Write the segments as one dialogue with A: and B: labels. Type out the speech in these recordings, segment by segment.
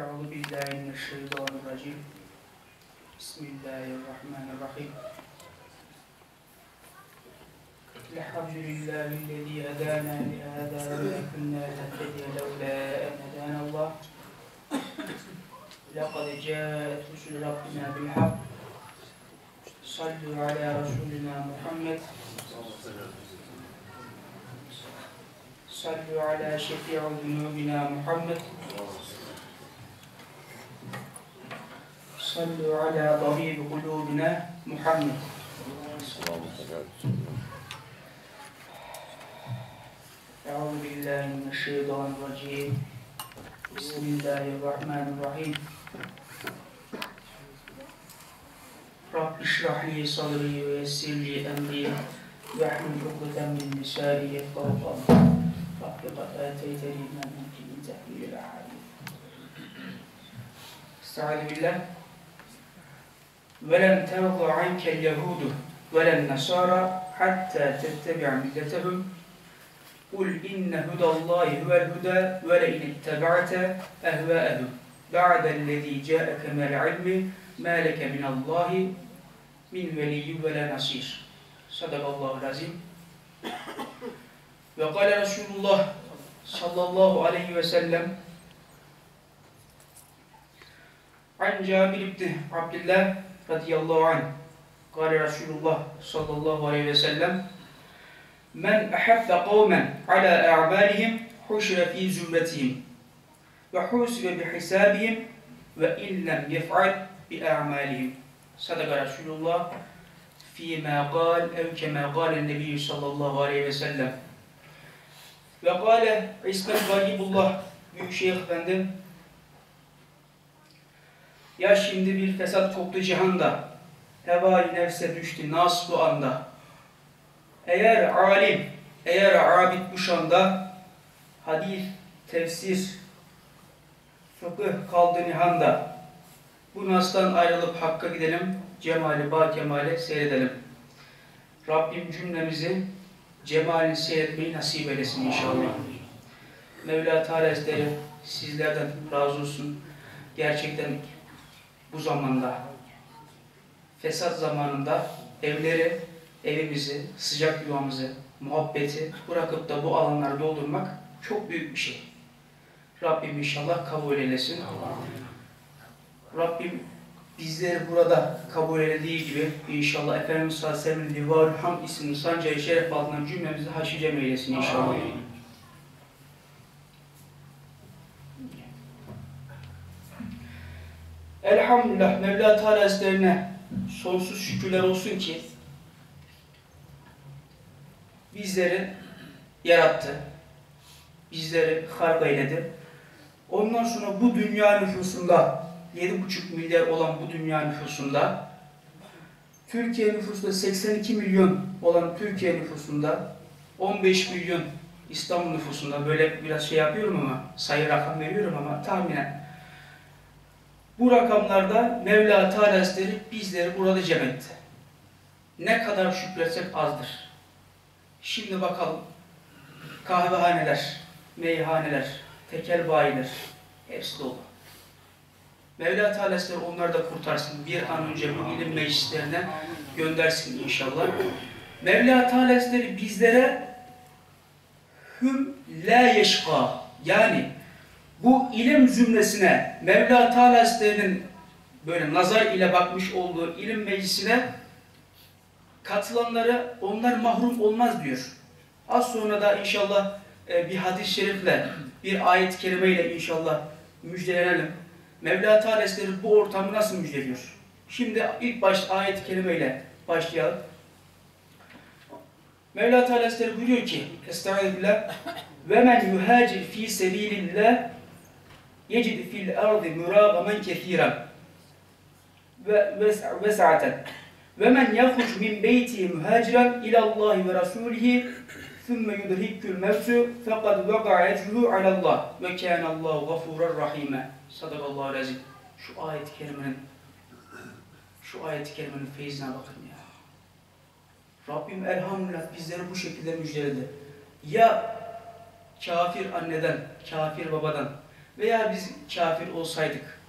A: أعوذ بالله من الشيطان الرجيم. بسم الله الرحمن الرحيم. الحمد لله الذي هدانا لهذا وما كنا لنهتدي لولا أن هدانا الله. لقد جاءت رسل ربنا بالحق. صلوا على رسولنا محمد. صلوا على شفيع ذنوبنا محمد. صلوا على طبيب قلوبنا محمد. أعوذ بالله من الشيطان الرجيم. بسم الله الرحمن الرحيم. رب اشرح لي صدري ويسر لي أمري. واحلل عقدة من لساني يفقهوا قولي. رب قد آتيتني من الملك من تحويل الأحاديث استعاذ بالله. ولن ترضى عنك اليهود ولا النصارى حتى تتبع ملتهم قل إن هدى الله هو الهدى ولئن اتبعت أهواءهم بعد الذي جاءك من العلم ما لك من الله من ولي ولا نصير صدق الله العظيم وقال رسول الله صلى الله عليه وسلم عن جابر بن radiyallahu anh Kale Resulullah sallallahu aleyhi ve sellem Men eheffe kavmen ala e'balihim huşre fi zümretihim ve husve bi hisabihim ve illem yef'al bi a'malihim. Sadaka Resulullah fîmâ kal ev kemâ kâlen nebiyyü sallallahu aleyhi ve sellem. Ve kâle İsmet Galibullah Büyük Şeyh Efendim ya şimdi bir fesat koptu cihanda Hevai nefse düştü nas bu anda Eğer alim, eğer abid bu şanda Hadis, tefsir, fıkıh kaldı nihanda Bu nastan ayrılıp Hakk'a gidelim Cemali ba kemale seyredelim Rabbim cümlemizi cemalini seyretmeyi nasip eylesin inşallah. Mevla Teala sizlerden razı olsun. Gerçekten bu zamanda, fesat zamanında evleri, evimizi, sıcak yuvamızı, muhabbeti bırakıp da bu alanları doldurmak çok büyük bir şey. Rabbim inşallah kabul eylesin. Rabbim bizleri burada kabul edildiği gibi inşallah Efendimiz sallallahu aleyhi ve sellem'in Livarul Ham isimli sancağı şeref altından cümlemizi haşi cem eylesin inşallah. Elhamdülillah Mevla Teala Hazretlerine sonsuz şükürler olsun ki bizleri yarattı. Bizleri halk eyledi. Ondan sonra bu dünya nüfusunda 7,5 milyar olan bu dünya nüfusunda Türkiye nüfusunda 82 milyon olan Türkiye nüfusunda 15 milyon İstanbul nüfusunda böyle biraz şey yapıyorum ama sayı rakam veriyorum ama tahminen bu rakamlarda Mevla Teala bizleri burada cem etti. Ne kadar şükretsek azdır. Şimdi bakalım kahvehaneler, meyhaneler, tekel bayiler hepsi dolu. Mevla Teala onları da kurtarsın. Bir an önce bu ilim meclislerine göndersin inşallah. Mevla Teala bizlere hüm la yeşka yani bu ilim zümresine Mevla Teala böyle nazar ile bakmış olduğu ilim meclisine katılanları onlar mahrum olmaz diyor. Az sonra da inşallah bir hadis-i şerifle, bir ayet-i kerimeyle inşallah müjdelenelim. Mevla Teala bu ortamı nasıl müjdeliyor? Şimdi ilk baş ayet-i kerimeyle başlayalım. Mevla Teala buyuruyor ki Estağfirullah ve men yuhacir fi sebilillah yecid fil ardı muragamen kethiran ve ves'aten ve men yakhruc min beyti muhaciran ila Allah ve rasulihi ثُمَّ يُدْرِكُّ الْمَوْتُ فَقَدْ وَقَعَ اَجْرُهُ عَلَى اللّٰهِ وَكَانَ اللّٰهُ غَفُورًا رَحِيمًا Sadakallahu azim. Şu ayet-i kerimenin şu ayet-i kerimenin feyzine bakın ya. Rabbim elhamdülillah bizleri bu şekilde müjdeledi. Ya kafir anneden, kafir babadan veya biz kafir olsaydık.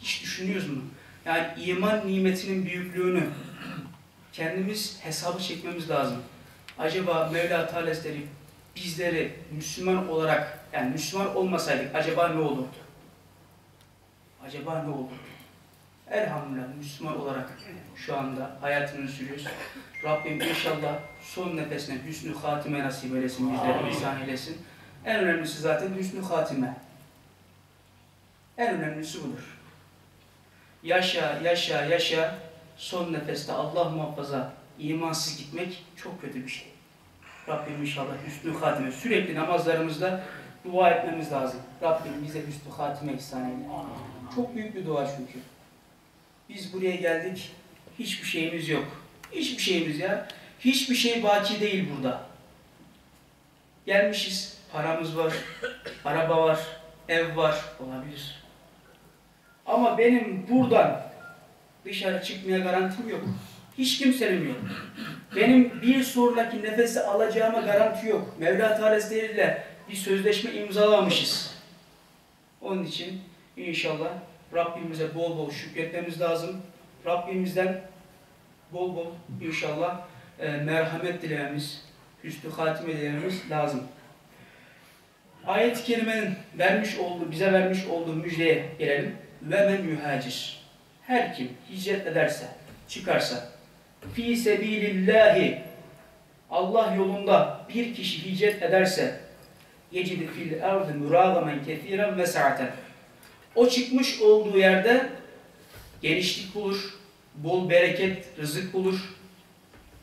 A: Hiç düşünüyoruz mu? Yani iman nimetinin büyüklüğünü kendimiz hesabı çekmemiz lazım. Acaba Mevla Teala Hazretleri bizleri Müslüman olarak, yani Müslüman olmasaydık acaba ne olurdu? Acaba ne olurdu? Elhamdülillah Müslüman olarak şu anda hayatını sürüyoruz. Rabbim inşallah son nefesine hüsnü hatime nasip eylesin, bizlere ihsan eylesin. En önemlisi zaten hüsnü hatime. En önemlisi budur. Yaşa, yaşa, yaşa, son nefeste Allah muhafaza imansız gitmek çok kötü bir şey. Rabbim inşallah hüsnü hatime. Sürekli namazlarımızda dua etmemiz lazım. Rabbim bize hüsnü hatime ihsan eyle. Çok büyük bir dua çünkü. Biz buraya geldik, hiçbir şeyimiz yok. Hiçbir şeyimiz ya. Hiçbir şey baki değil burada. Gelmişiz, paramız var, araba var, ev var, olabilir. Ama benim buradan dışarı çıkmaya garantim yok. Hiç kimsenin yok. Benim bir sonraki nefesi alacağıma garanti yok. Mevla Teala ile bir sözleşme imzalamışız. Onun için inşallah Rabbimize bol bol şükretmemiz lazım. Rabbimizden bol bol inşallah e, merhamet dilememiz, hüsnü hatime dilememiz lazım. Ayet-i kerimenin vermiş olduğu, bize vermiş olduğu müjdeye gelelim. Ve men yuhacir. Her kim hicret ederse, çıkarsa, fi sebilillahi Allah yolunda bir kişi hicret ederse, yecid fil ardı muragamen kethiren ve sa'aten. O çıkmış olduğu yerde genişlik bulur, bol bereket, rızık bulur.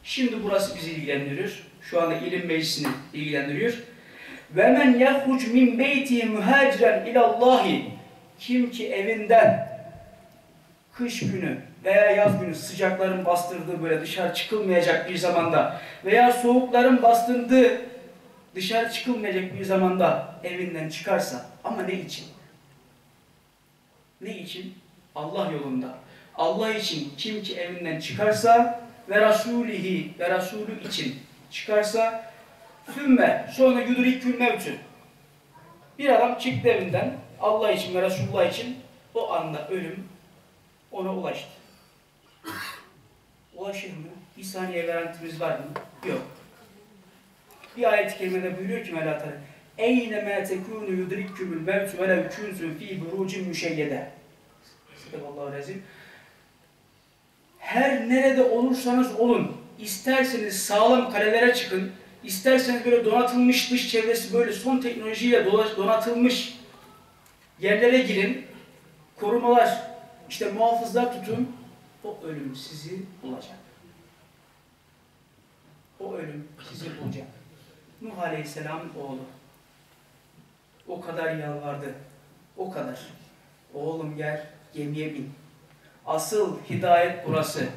A: Şimdi burası bizi ilgilendiriyor. Şu anda ilim meclisini ilgilendiriyor. Ve men yahruc min beyti muhaciren ilallahi kim ki evinden kış günü veya yaz günü sıcakların bastırdığı böyle dışarı çıkılmayacak bir zamanda veya soğukların bastırdığı dışarı çıkılmayacak bir zamanda evinden çıkarsa ama ne için? Ne için? Allah yolunda. Allah için kim ki evinden çıkarsa ve Rasulihi ve Rasulü için çıkarsa sümme sonra yudrikül mevtü. Bir adam çıktı evinden Allah için ve Resulullah için o anda ölüm ona ulaştı. Ulaşır mı? Bir saniye garantimiz var mı? Yok. Bir ayet-i kerimede buyuruyor ki Mevla Teala Eyne ma tekunu yudrikkumul mevtu ve lev kuntum fi burucin müşeyyede. Sadakallahu rezim. Her nerede olursanız olun, isterseniz sağlam kalelere çıkın, isterseniz böyle donatılmış dış çevresi böyle son teknolojiyle donatılmış yerlere girin, korumalar, işte muhafızlar tutun, o ölüm sizi bulacak. O ölüm sizi bulacak. Nuh Aleyhisselam'ın oğlu. O kadar yalvardı. O kadar. Oğlum gel gemiye bin. Asıl hidayet burası.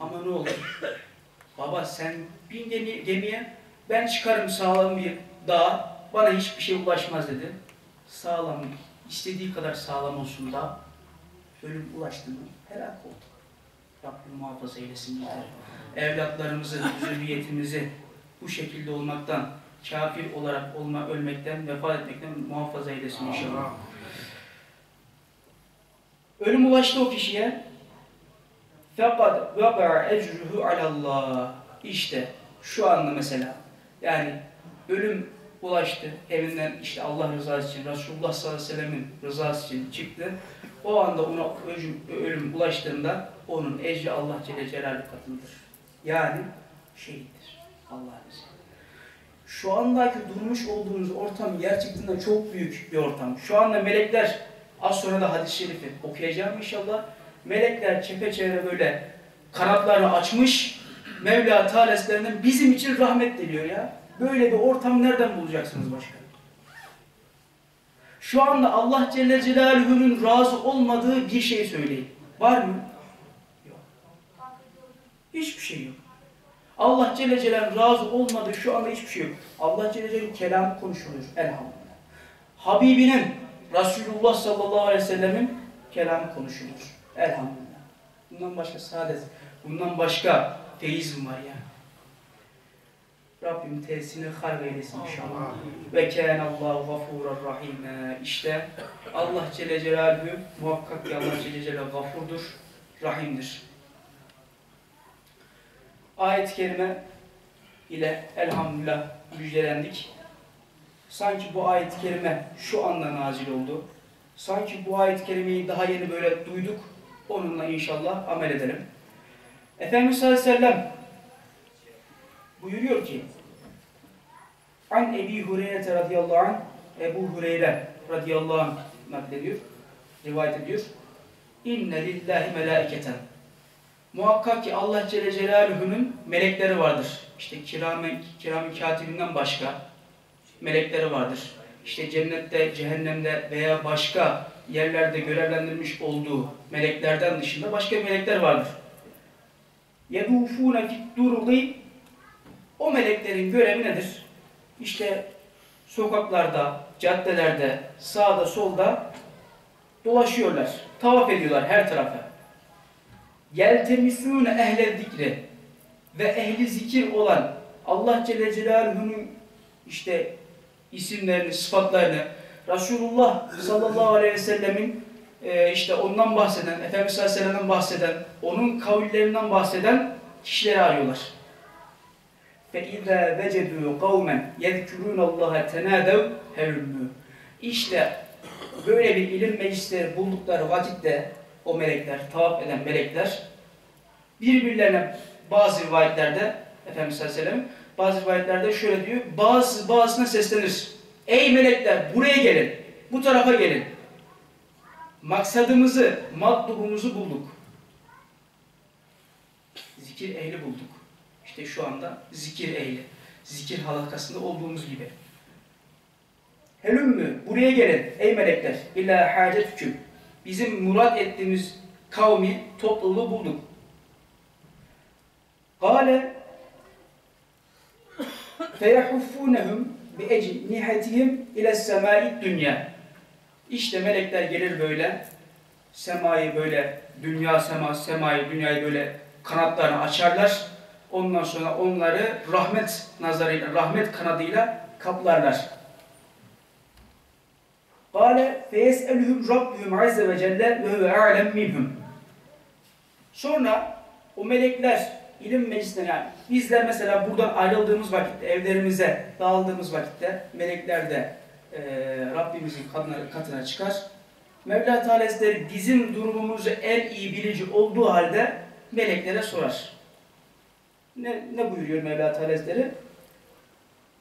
A: Ama ne olur? Baba sen bin gemi, gemiye ben çıkarım sağlam bir dağ. Bana hiçbir şey ulaşmaz dedi. Sağlam, istediği kadar sağlam olsun da ölüm ulaştı mı helak oldu. Rabbim muhafaza eylesin bizleri. Evlatlarımızı, zürriyetimizi bu şekilde olmaktan, kafir olarak olma, ölmekten, vefat etmekten muhafaza eylesin inşallah. Ölüm ulaştı o kişiye. Fakat vaka ecruhu alallah. İşte şu anda mesela yani ölüm ulaştı evinden işte Allah rızası için Resulullah sallallahu aleyhi ve sellemin rızası için çıktı. O anda ona ölüm, ölüm ulaştığında onun ecri Allah Celle Celaluhu katındır. Yani şehittir. Allah izniyle. Şu andaki durmuş olduğunuz ortam gerçekten çok büyük bir ortam. Şu anda melekler az sonra da hadis-i şerifi okuyacağım inşallah. Melekler çepeçevre böyle kanatlarını açmış Mevla Teala'sından bizim için rahmet diliyor ya. Böyle bir ortam nereden bulacaksınız başka? Şu anda Allah Celle Celaluhu'nun razı olmadığı bir şey söyleyin. Var mı? Yok. Hiçbir şey yok. Allah Celle Celaluhu razı olmadığı şu anda hiçbir şey yok. Allah Celle Celaluhu kelamı konuşuluyor. Elhamdülillah. Habibinin Resulullah sallallahu aleyhi ve sellemin kelamı konuşulur. Elhamdülillah. Bundan başka saadet, bundan başka feyiz mi var ya? Rabbim tesini halk eylesin inşallah. Ve kânallâhu gafûran rahîmâ. İşte Allah Celle Celaluhu muhakkak ki Allah Celle Celaluhu gafurdur, rahimdir. Ayet-i kerime ile elhamdülillah müjdelendik. Sanki bu ayet-i kerime şu anda nazil oldu. Sanki bu ayet-i kerimeyi daha yeni böyle duyduk. Onunla inşallah amel edelim. Efendimiz sallallahu aleyhi ve sellem buyuruyor ki An Ebi Hureyre radıyallahu anh Ebu Hureyre radıyallahu anh naklediyor, rivayet ediyor. İnne lillahi melaiketen Muhakkak ki Allah Celle Celaluhu'nun melekleri vardır. İşte kiramen, kiram katibinden başka melekleri vardır. İşte cennette, cehennemde veya başka yerlerde görevlendirilmiş olduğu meleklerden dışında başka melekler vardır. يَدُوفُونَ فِي الدُّرُقِ o meleklerin görevi nedir? İşte sokaklarda, caddelerde, sağda solda dolaşıyorlar. Tavaf ediyorlar her tarafa. Yeltemisûne ehle zikri ve ehli zikir olan Allah Celle Celaluhu'nun işte isimlerini, sıfatlarını, Resulullah sallallahu aleyhi ve sellemin e, işte ondan bahseden, Efendimiz sallallahu aleyhi ve sellem'den bahseden, onun kavillerinden bahseden kişileri arıyorlar. فَاِذَا وَجَدُوا قَوْمًا يَذْكُرُونَ اللّٰهَ تَنَادَوْ هَلُمُّ İşte böyle bir ilim meclisleri buldukları vakitte o melekler, tavaf eden melekler birbirlerine bazı rivayetlerde Efendimiz sallallahu aleyhi ve sellem bazı rivayetlerde şöyle diyor. Bazı bazısına seslenir. Ey melekler buraya gelin. Bu tarafa gelin. Maksadımızı, matlubumuzu bulduk. Zikir ehli bulduk. İşte şu anda zikir ehli. Zikir halakasında olduğumuz gibi. Helümmü buraya gelin ey melekler. İlla hacetüküm. Bizim murat ettiğimiz kavmi, topluluğu bulduk. Gale feyahuffunehum bi ecnihetihim ile semai dünya. İşte melekler gelir böyle semayı böyle dünya sema semayı dünyayı böyle kanatlarını açarlar. Ondan sonra onları rahmet nazarıyla rahmet kanadıyla kaplarlar. Kale feyeselhum rabbuhum azze ve celle ve huve a'lem minhum. Sonra o melekler ilim meclisine yani bizler mesela buradan ayrıldığımız vakitte, evlerimize dağıldığımız vakitte melekler de e, Rabbimizin katına, katına çıkar. Mevla Teala bizim durumumuzu en iyi bilici olduğu halde meleklere sorar. Ne, ne buyuruyor Mevla Teala Hazretleri?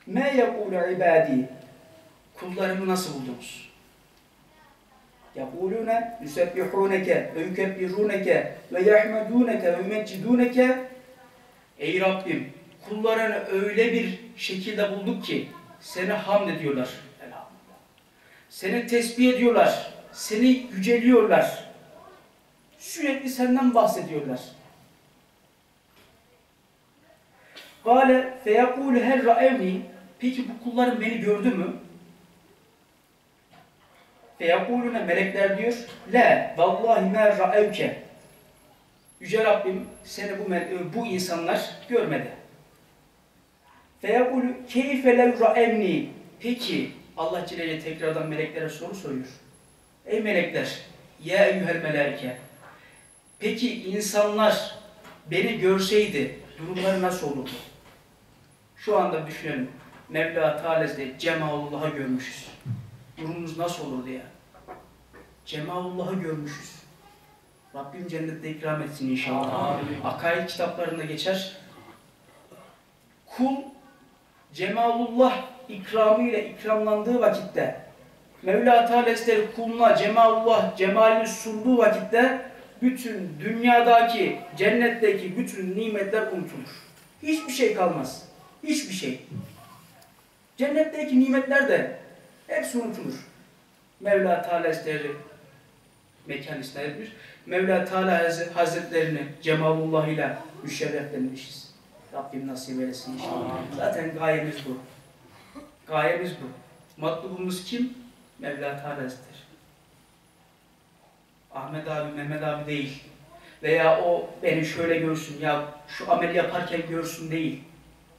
A: Me yekulu ibadi Kullarımı nasıl buldunuz? Yekulune yusebbihuneke ve yukebbiruneke ve yahmeduneke ve yumecciduneke Ey Rabbim kullarını öyle bir şekilde bulduk ki seni hamd ediyorlar. Seni tesbih ediyorlar. Seni yüceliyorlar. Sürekli senden bahsediyorlar. Gale feyekulu her ra'evni Peki bu kullarım beni gördü mü? Feyekulune melekler diyor La vallahi me ra'evke Yüce Rabbim seni bu, bu insanlar görmedi. Feyekulu keyfe lev ra'evni Peki Allah Celle tekrardan meleklere soru soruyor. Ey melekler ya eyyuhel melaike Peki insanlar beni görseydi durumları nasıl olurdu? Şu anda düşünelim. Mevla Teala'da Cemalullah'ı görmüşüz. Durumumuz nasıl olurdu ya? Cemalullah'ı görmüşüz. Rabbim cennette ikram etsin inşallah.
B: Amin.
A: Akaid kitaplarında geçer. Kul Cemalullah ikramıyla ikramlandığı vakitte Mevla Teala Hazretleri kuluna Cemalullah cemalini sunduğu vakitte bütün dünyadaki, cennetteki bütün nimetler unutulur. Hiçbir şey kalmaz. Hiçbir şey. Cennetteki nimetler de hepsi unutulur. Mevla Teala Hazretleri mekan isnat etmiş. Mevla Teala Haz- Hazretlerini Cemalullah ile müşerreflenmişiz. Rabbim nasip eylesin inşallah.
B: Amin.
A: Zaten gayemiz bu. Gayemiz bu. Matlubumuz kim? Mevla Teala Hazretleri. Ahmet abi, Mehmet abi değil. Veya o beni şöyle görsün ya şu ameli yaparken görsün değil.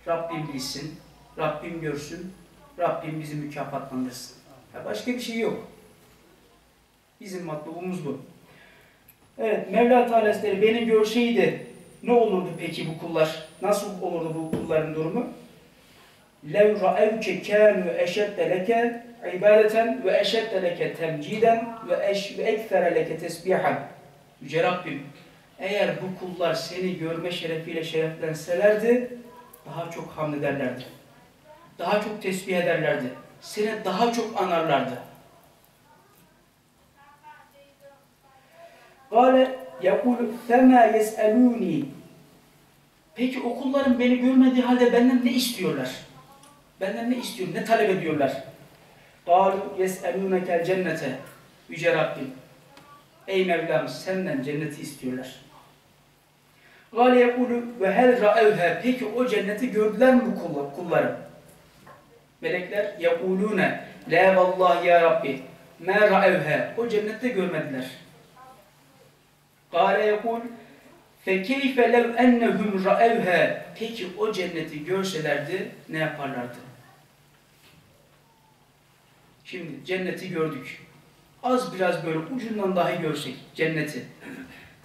A: Rabbim bilsin, Rabbim görsün, Rabbim bizi mükafatlandırsın. Ya başka bir şey yok. Bizim matlubumuz bu. Evet, Mevla Teala Hazretleri beni görseydi ne olurdu peki bu kullar? Nasıl olurdu bu kulların durumu? لَوْ رَأَوْكَ كَانُوا اَشَدَّ لَكَ عِبَادَةً وَاَشَدَّ لَكَ تَمْجِيدًا وَاَكْثَرَ لَكَ تَسْبِيحًا Yüce Rabbim, eğer bu kullar seni görme şerefiyle şereflenselerdi, daha çok hamd ederlerdi. Daha çok tesbih ederlerdi. Seni daha çok anarlardı. Kale yakulu fema yes'eluni Peki o kullarım beni görmediği halde benden ne istiyorlar? Benden ne istiyor? Ne talep ediyorlar? Kalu yes'elunekel cennete Yüce Rabbim Ey Mevlam senden cenneti istiyorlar. Gale yekulu ve hel ra'evhe. Peki o cenneti gördüler mi bu kullarım? Melekler yekulune. La vallahi ya Rabbi. Ma ra'evhe. O cennette görmediler. Gale yekul fekeyfe lev ennehum ra'evhe. Peki o cenneti görselerdi ne yaparlardı? Şimdi cenneti gördük. Az biraz böyle ucundan dahi görsek cenneti.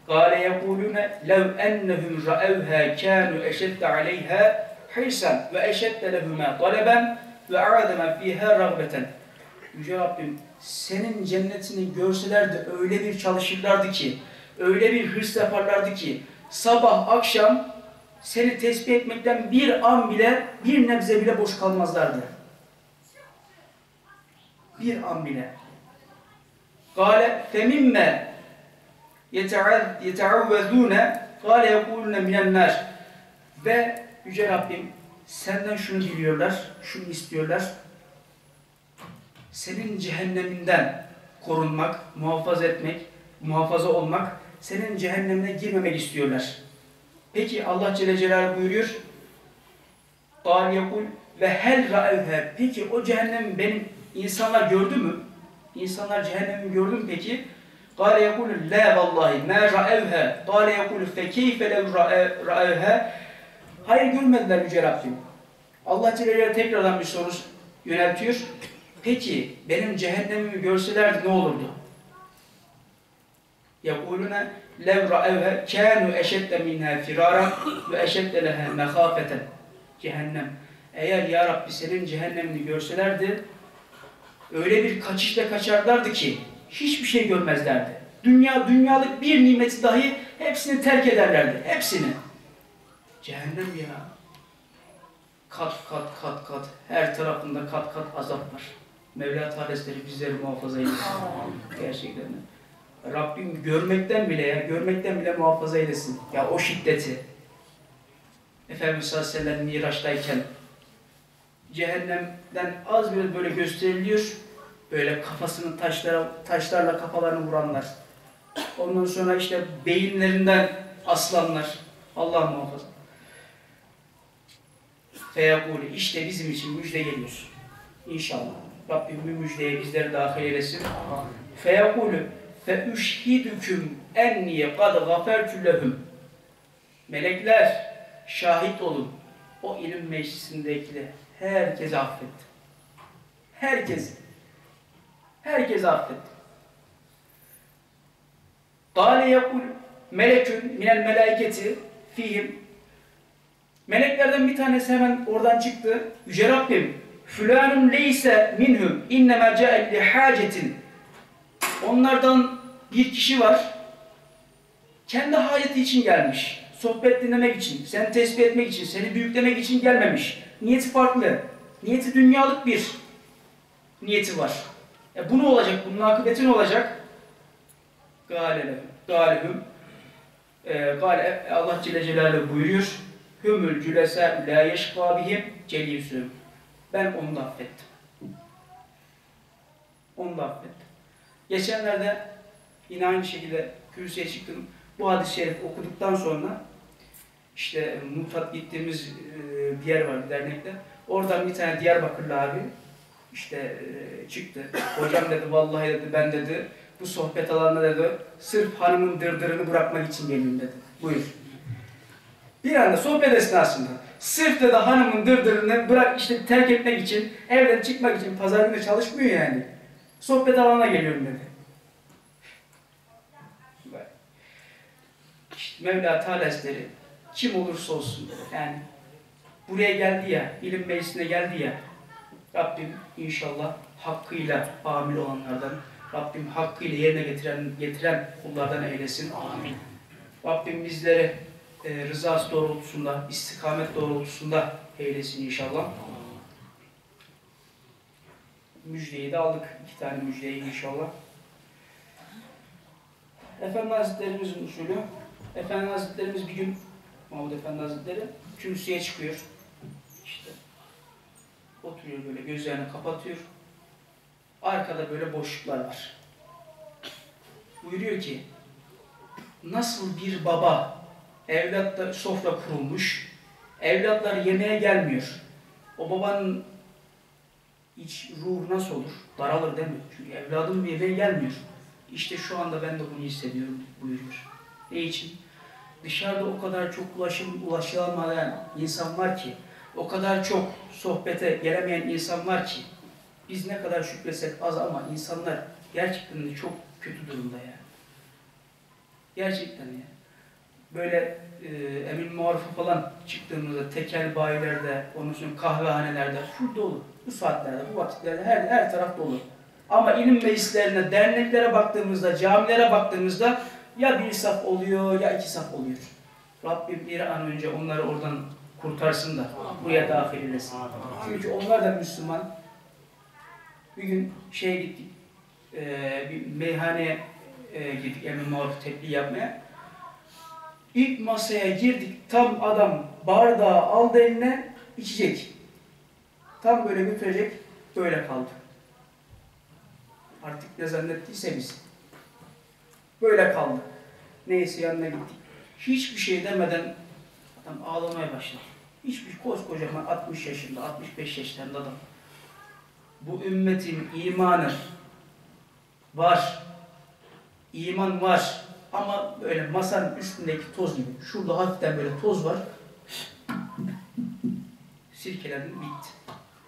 A: Kâle yekûlûne lev ennehum ra'evhâ kânû eşedde aleyhâ hırsen ve eşedde lehumâ taleben ve a'ademe. Yüce Rabbim senin cennetini görselerdi öyle bir çalışırlardı ki, öyle bir hırs yaparlardı ki sabah akşam seni tesbih etmekten bir an bile, bir nebze bile boş kalmazlardı. Bir an bile. Gale femimme yeteavvezune kale yekulune minenler ve Yüce Rabbim senden şunu diliyorlar, şunu istiyorlar. Senin cehenneminden korunmak, muhafaza etmek, muhafaza olmak senin cehennemine girmemek istiyorlar. Peki Allah Celle Celaluhu buyuruyor. قَالْ يَقُلْ ve hel ra'evhe. Peki o cehennem benim insanlar gördü mü? İnsanlar cehennemi gördü mü peki? قَالَ يَقُلُ لَا وَاللّٰهِ مَا رَأَوْهَا قَالَ يَقُلُ فَكَيْفَ لَوْ رَأَوْهَا Hayır görmediler Yüce Rabbim. Allah Celle Celaluhu tekrardan bir soru yöneltiyor. Peki benim cehennemimi görselerdi ne olurdu? يقولون لو رأوها كانوا أشد منها فرارا وأشد لها مخافة Cehennem. Eğer ya Rabbi senin cehennemini görselerdi öyle bir kaçışla kaçarlardı ki hiçbir şey görmezlerdi. Dünya dünyalık bir nimeti dahi hepsini terk ederlerdi. Hepsini. Cehennem ya. Kat kat kat kat her tarafında kat kat azap var. Mevla Teala bizleri muhafaza eylesin. Gerçekten. Rabbim görmekten bile ya, görmekten bile muhafaza eylesin. Ya o şiddeti. Efendimiz sallallahu aleyhi ve sellem Miraç'tayken cehennemden az bir böyle gösteriliyor. Böyle kafasını taşlara, taşlarla kafalarını vuranlar. Ondan sonra işte beyinlerinden aslanlar. Allah muhafaza. Feyakuli işte bizim için müjde geliyor. İnşallah. Rabbim bu müjdeye bizleri dahil eylesin. Feyakulu fe üşhidüküm enniye kad gafertü lehum. Melekler şahit olun. O ilim meclisindekiler herkesi affetti. Herkesi. Herkesi affetti. Kale yakul melekün minel melaiketi fihim. Meleklerden bir tanesi hemen oradan çıktı. Yüce Rabbim, Fülanun leyse minhum innema ca'e li hacetin. Onlardan bir kişi var. Kendi haceti için gelmiş. Sohbet dinlemek için, seni tesbih etmek için, seni büyüklemek için gelmemiş. Niyeti farklı. Niyeti dünyalık bir niyeti var. E bu ne olacak? Bunun akıbeti ne olacak? Galelehum. Galehum. E, gale, Allah Celle Celaluhu buyuruyor. Hümül cülese la yeşkâ bihim celîsüm. Ben onu da affettim. Onu da affettim. Geçenlerde yine aynı şekilde kürsüye çıktım. Bu hadis-i şerif okuduktan sonra işte Mutat gittiğimiz e, bir yer var dernekte. Oradan bir tane Diyarbakırlı abi işte e, çıktı. Hocam dedi vallahi dedi ben dedi bu sohbet alanına dedi sırf hanımın dırdırını bırakmak için geldim dedi. Buyur. Bir anda sohbet esnasında Sırf da hanımın dırdırını bırak işte terk etmek için, evden çıkmak için pazar günü çalışmıyor yani. Sohbet alanına geliyorum dedi. İşte Mevla Teala Hazretleri kim olursa olsun yani buraya geldi ya, ilim meclisine geldi ya Rabbim inşallah hakkıyla amil olanlardan, Rabbim hakkıyla yerine getiren getiren kullardan eylesin. Amin. Rabbim bizleri e, rızası doğrultusunda, istikamet doğrultusunda eylesin inşallah. Müjdeyi de aldık. iki tane müjdeyi inşallah. Efendi Hazretlerimizin usulü. Efendi Hazretlerimiz bir gün Mahmud Efendi Hazretleri kürsüye çıkıyor. Oturuyor böyle gözlerini kapatıyor. Arkada böyle boşluklar var. Buyuruyor ki nasıl bir baba evlatla sofra kurulmuş, evlatlar yemeğe gelmiyor. O babanın iç ruh nasıl olur? Daralır değil mi? Çünkü evladım bir yemeğe gelmiyor. İşte şu anda ben de bunu hissediyorum buyuruyor. Ne için? Dışarıda o kadar çok ulaşım, ulaşılamayan insan var ki, o kadar çok sohbete gelemeyen insan var ki, biz ne kadar şükretsek az ama insanlar gerçekten de çok kötü durumda ya. Gerçekten ya. Böyle e, emin muarife falan çıktığımızda tekel bayilerde, onun sonra kahvehanelerde full dolu. Bu saatlerde, bu vakitlerde her, her taraf dolu. Ama ilim meclislerine, derneklere baktığımızda, camilere baktığımızda ya bir saf oluyor ya iki saf oluyor. Rabbim bir an önce onları oradan kurtarsın da buraya dahil eylesin. Çünkü onlar da Müslüman. Bir gün şeye gittik, e, bir meyhaneye e, gittik emin maruf tebliğ yapmaya. İlk masaya girdik, tam adam bardağı aldı eline, içecek. Tam böyle götürecek, böyle kaldı. Artık ne zannettiyse biz. Böyle kaldı. Neyse yanına gittik. Hiçbir şey demeden adam ağlamaya başladı. Hiçbir koskocaman 60 yaşında, 65 yaşlarında adam. Bu ümmetin imanı var. İman var. Ama böyle masanın üstündeki toz gibi. Şurada hafiften böyle toz var. Sirkeledim bitti.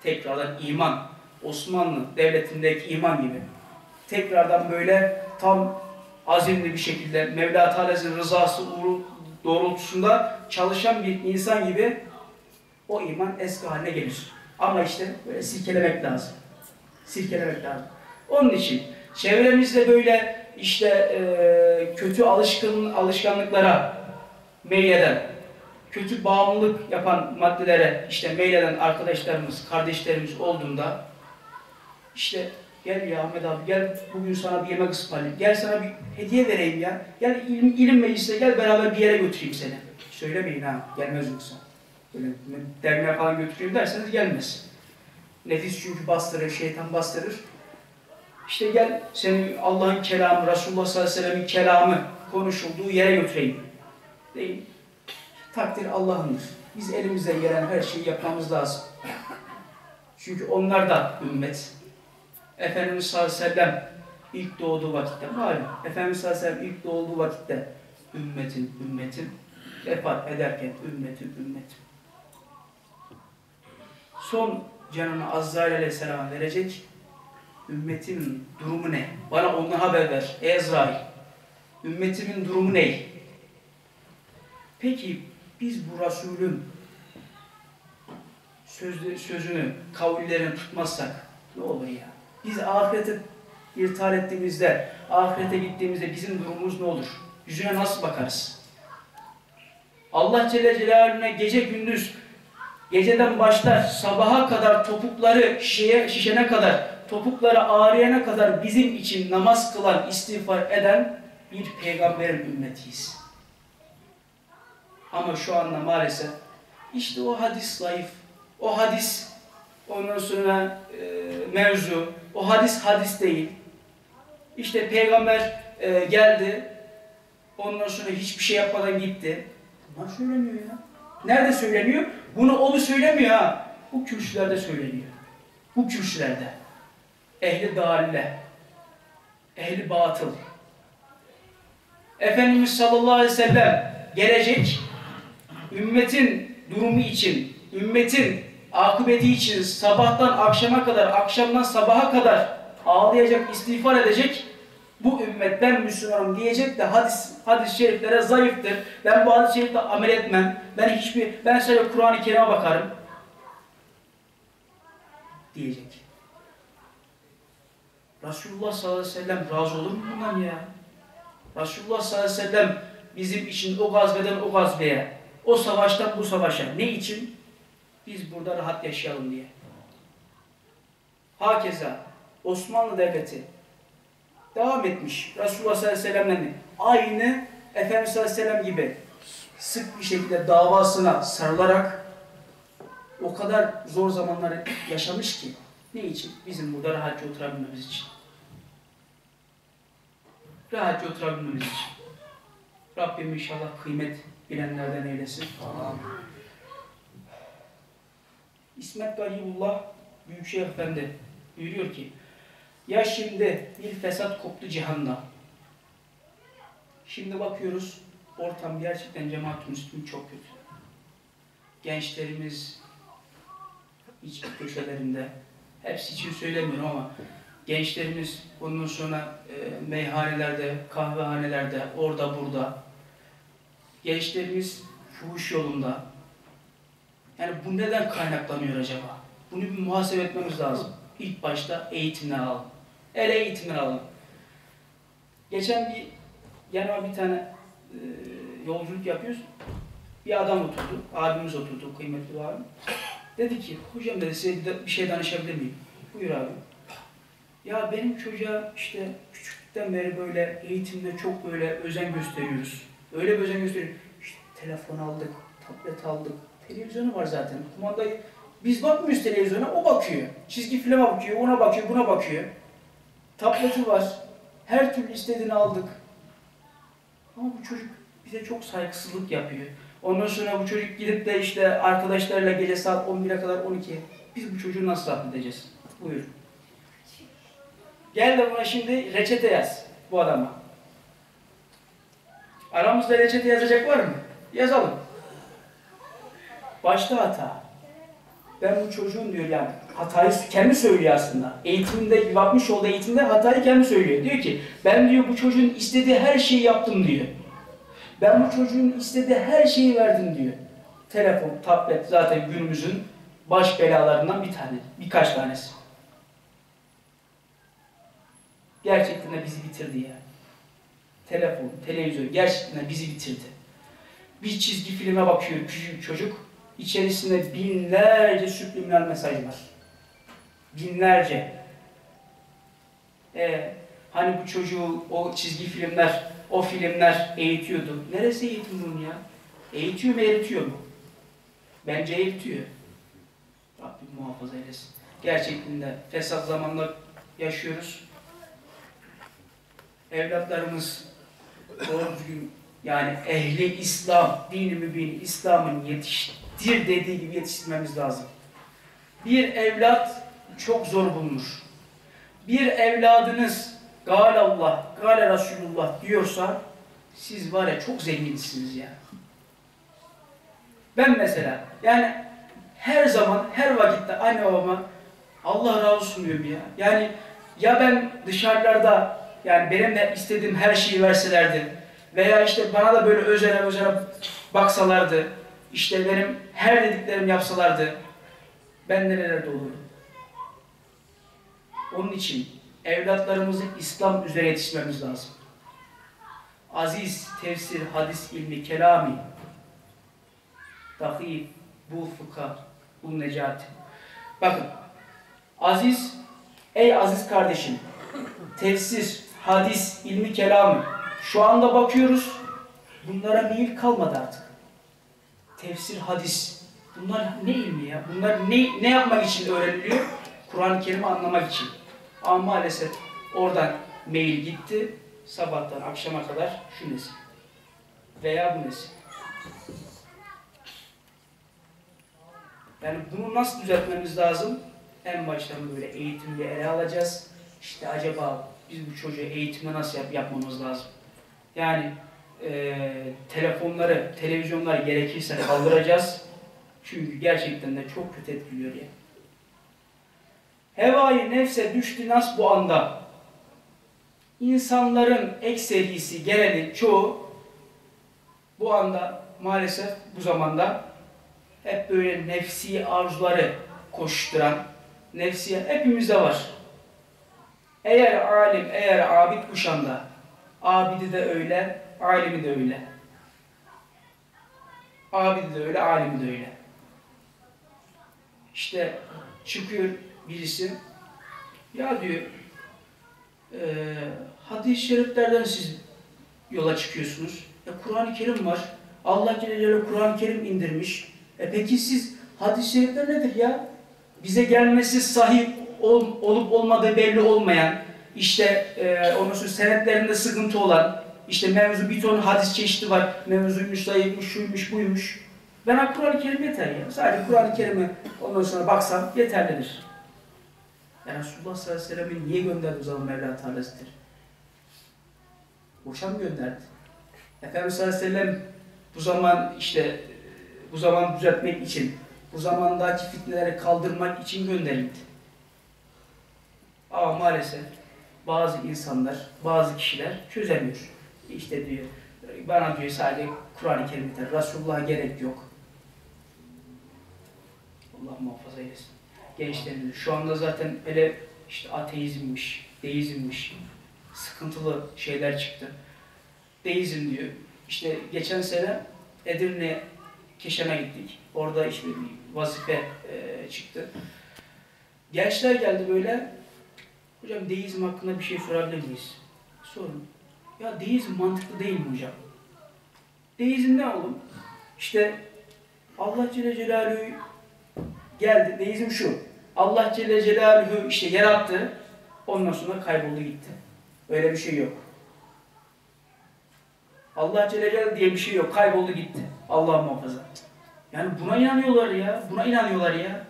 A: Tekrardan iman. Osmanlı devletindeki iman gibi. Tekrardan böyle tam azimli bir şekilde Mevla Teala'nın rızası doğrultusunda çalışan bir insan gibi o iman eski haline gelir. Ama işte böyle silkelemek lazım. Silkelemek lazım. Onun için çevremizde böyle işte e, kötü alışkın alışkanlıklara meyleden, kötü bağımlılık yapan maddelere işte meyleden arkadaşlarımız, kardeşlerimiz olduğunda işte gel ya Ahmet abi gel bugün sana bir yemek ısmarlayayım. Gel sana bir hediye vereyim ya. Gel ilim, ilim meclisine gel beraber bir yere götüreyim seni. Söylemeyin ha gelmez yoksa. Böyle derneğe falan götüreyim derseniz gelmez. Nefis çünkü bastırır, şeytan bastırır. İşte gel senin Allah'ın kelamı, Resulullah sallallahu aleyhi ve sellem'in kelamı konuşulduğu yere götüreyim. Değil. Takdir Allah'ındır. Biz elimizden gelen her şeyi yapmamız lazım. Çünkü onlar da ümmet. Efendimiz sallallahu aleyhi ve sellem ilk doğduğu vakitte malum. Efendimiz sallallahu aleyhi ve sellem ilk doğduğu vakitte ümmetin, ümmetin vefat ederken ümmetin, ümmetin. Son canını Azrail aleyhisselam verecek. Ümmetimin durumu ne? Bana ondan haber ver. Ey Ezrail. Ümmetimin durumu ne? Peki biz bu Resulün sözü, sözünü, kavillerini tutmazsak ne olur ya? Biz ahirete irtihal ettiğimizde, ahirete gittiğimizde bizim durumumuz ne olur? Yüzüne nasıl bakarız? Allah Celle Celaluhu'na gece gündüz geceden başlar sabaha kadar topukları şişeye, şişene kadar topukları ağrıyana kadar bizim için namaz kılan, istiğfar eden bir peygamberin ümmetiyiz. Ama şu anda maalesef işte o hadis zayıf, o hadis ondan sonra e, mevzu, o hadis hadis değil. İşte peygamber e, geldi, ondan sonra hiçbir şey yapmadan gitti. Bunlar söyleniyor ya. Nerede söyleniyor? Bunu onu söylemiyor ha. Bu kürsülerde söyleniyor. Bu kürsülerde. Ehli dalile. Ehli batıl. Efendimiz sallallahu aleyhi ve sellem gelecek ümmetin durumu için, ümmetin akıbeti için sabahtan akşama kadar, akşamdan sabaha kadar ağlayacak, istiğfar edecek bu ümmet ben Müslümanım diyecek de hadis hadis-i şeriflere zayıftır. Ben bu hadis-i şerifte amel etmem. Ben hiçbir ben sadece Kur'an-ı Kerim'e bakarım diyecek. Resulullah sallallahu aleyhi ve sellem razı olur mu bundan ya? Resulullah sallallahu aleyhi ve sellem bizim için o gazveden o gazveye, o savaştan bu savaşa ne için? Biz burada rahat yaşayalım diye. Hakeza Osmanlı Devleti devam etmiş. Resulullah sallallahu aleyhi ve sellem'le aynı Efendimiz sallallahu aleyhi ve sellem gibi sık bir şekilde davasına sarılarak o kadar zor zamanları yaşamış ki ne için? Bizim burada rahatça oturabilmemiz için. Rahatça oturabilmemiz için. Rabbim inşallah kıymet bilenlerden eylesin.
B: Amin.
A: İsmet Garibullah Büyükşehir Efendi buyuruyor ki ya şimdi bir fesat koptu cihanda. Şimdi bakıyoruz ortam gerçekten cemaat-ı Müslümin çok kötü. Gençlerimiz iç köşelerinde hepsi için söylemiyorum ama gençlerimiz ondan sonra e, meyhanelerde, kahvehanelerde, orada burada gençlerimiz fuhuş yolunda, yani bu neden kaynaklanıyor acaba? Bunu bir muhasebe etmemiz lazım. İlk başta eğitimden alalım. El eğitimden alalım. Geçen bir yanıma bir tane e, yolculuk yapıyoruz. Bir adam oturdu, abimiz oturdu, kıymetli bir. Dedi ki, hocam dedi size bir şey danışabilir miyim? Buyur abi. Ya benim çocuğa işte küçüklükten beri böyle eğitimde çok böyle özen gösteriyoruz. Öyle bir özen gösteriyoruz. İşte telefon aldık, tablet aldık, televizyonu var zaten. Kumandayı biz bakmıyoruz televizyona, o bakıyor. Çizgi filme bakıyor, ona bakıyor, buna bakıyor. Tableti var. Her türlü istediğini aldık. Ama bu çocuk bize çok saygısızlık yapıyor. Ondan sonra bu çocuk gidip de işte arkadaşlarıyla gece saat 11'e kadar 12'ye. Biz bu çocuğu nasıl rahat edeceğiz? Buyur. Gel de buna şimdi reçete yaz bu adama. Aramızda reçete yazacak var mı? Yazalım. Başta hata. Ben bu çocuğun diyor yani hatayı kendi söylüyor aslında. Eğitiminde yapmış olduğu eğitimde hatayı kendi söylüyor. Diyor ki ben diyor bu çocuğun istediği her şeyi yaptım diyor. Ben bu çocuğun istediği her şeyi verdim diyor. Telefon, tablet zaten günümüzün baş belalarından bir tane, birkaç tanesi. Gerçekten de bizi bitirdi ya. Telefon, televizyon gerçekten de bizi bitirdi. Bir çizgi filme bakıyor küçük çocuk, içerisinde binlerce subliminal mesaj var. Binlerce. Ee, hani bu çocuğu o çizgi filmler, o filmler eğitiyordu. Neresi eğitim bunun ya? Eğitiyor mu, eğitiyor mu? Bence eğitiyor. Rabbim muhafaza eylesin. Gerçekten de fesat zamanlar yaşıyoruz. Evlatlarımız doğru düzgün yani ehli İslam, dini mübin İslam'ın yetiştir dediği gibi yetiştirmemiz lazım. Bir evlat çok zor bulunur. Bir evladınız Gal Allah, Gal Resulullah diyorsa siz var ya çok zenginsiniz ya. Ben mesela yani her zaman, her vakitte anne babama Allah razı olsun diyorum ya. Yani ya ben dışarılarda yani benim de istediğim her şeyi verselerdi veya işte bana da böyle özene özene baksalardı, işte benim her dediklerim yapsalardı ben nerelerde olurdum? Onun için evlatlarımızı İslam üzere yetiştirmemiz lazım. Aziz, tefsir, hadis ilmi, kelami, dahi, bu fıkha, bu necati. Bakın, aziz, ey aziz kardeşim, tefsir, hadis, ilmi, kelamı. Şu anda bakıyoruz, bunlara meyil kalmadı artık. Tefsir, hadis, bunlar ne ilmi ya? Bunlar ne, ne yapmak için öğreniliyor? Kur'an-ı Kerim'i anlamak için. Ama maalesef oradan mail gitti, sabahtan akşama kadar şu nesil veya bu nesil. Yani bunu nasıl düzeltmemiz lazım? En baştan böyle eğitimli ele alacağız. İşte acaba biz bu çocuğu eğitimde nasıl yap yapmamız lazım? Yani e, telefonları, televizyonları gerekirse kaldıracağız. Çünkü gerçekten de çok kötü etkiliyor ya. Hevai nefse düştü nas bu anda. İnsanların ekserisi, geneli, çoğu bu anda maalesef bu zamanda hep böyle nefsi arzuları koşturan, nefsi hepimizde var. Eğer alim, eğer abid kuşanda, abidi de öyle, alimi de öyle. Abidi de öyle, alimi de öyle. İşte çıkıyor birisi, ya diyor, e, hadis-i şeriflerden siz yola çıkıyorsunuz. E, Kur'an-ı Kerim var. Allah Celle Kur'an-ı Kerim indirmiş. E peki siz hadis-i şerifler nedir ya? Bize gelmesi sahih ol, olup olmadığı belli olmayan, işte e, onun senetlerinde sıkıntı olan, işte mevzu bir ton hadis çeşidi var. Mevzuymuş, zayıfmış, şuymuş, buymuş. Bana Kur'an-ı Kerim yeter ya. Sadece Kur'an-ı Kerim'e ondan sonra baksam yeterlidir. Ya Resulullah sallallahu aleyhi ve sellem'i niye gönderdi o zaman Mevla Teala'sıdır? Boşa mı gönderdi? Efendimiz sallallahu aleyhi ve sellem bu zaman işte bu zaman düzeltmek için, bu zamandaki fitneleri kaldırmak için gönderildi. Ama maalesef bazı insanlar, bazı kişiler çözemiyor. İşte diyor, bana diyor sadece Kur'an-ı Kerim yeter, Resulullah'a gerek yok. Allah muhafaza eylesin. Gençlerimiz şu anda zaten hele işte ateizmmiş, deizmmiş, sıkıntılı şeyler çıktı. Deizm diyor. İşte geçen sene Edirne Keşan'a gittik. Orada işte bir vazife e, çıktı. Gençler geldi böyle. Hocam deizm hakkında bir şey sorabilir miyiz? Sorun. Ya deizm mantıklı değil mi hocam? Deizm ne oğlum? İşte Allah Celle Celaluhu geldi. Deizm şu. Allah Celle Celaluhu işte yarattı. Ondan sonra kayboldu gitti. Öyle bir şey yok. Allah Celle Celaluhu diye bir şey yok. Kayboldu gitti. Allah muhafaza. Yani buna inanıyorlar ya. Buna inanıyorlar ya.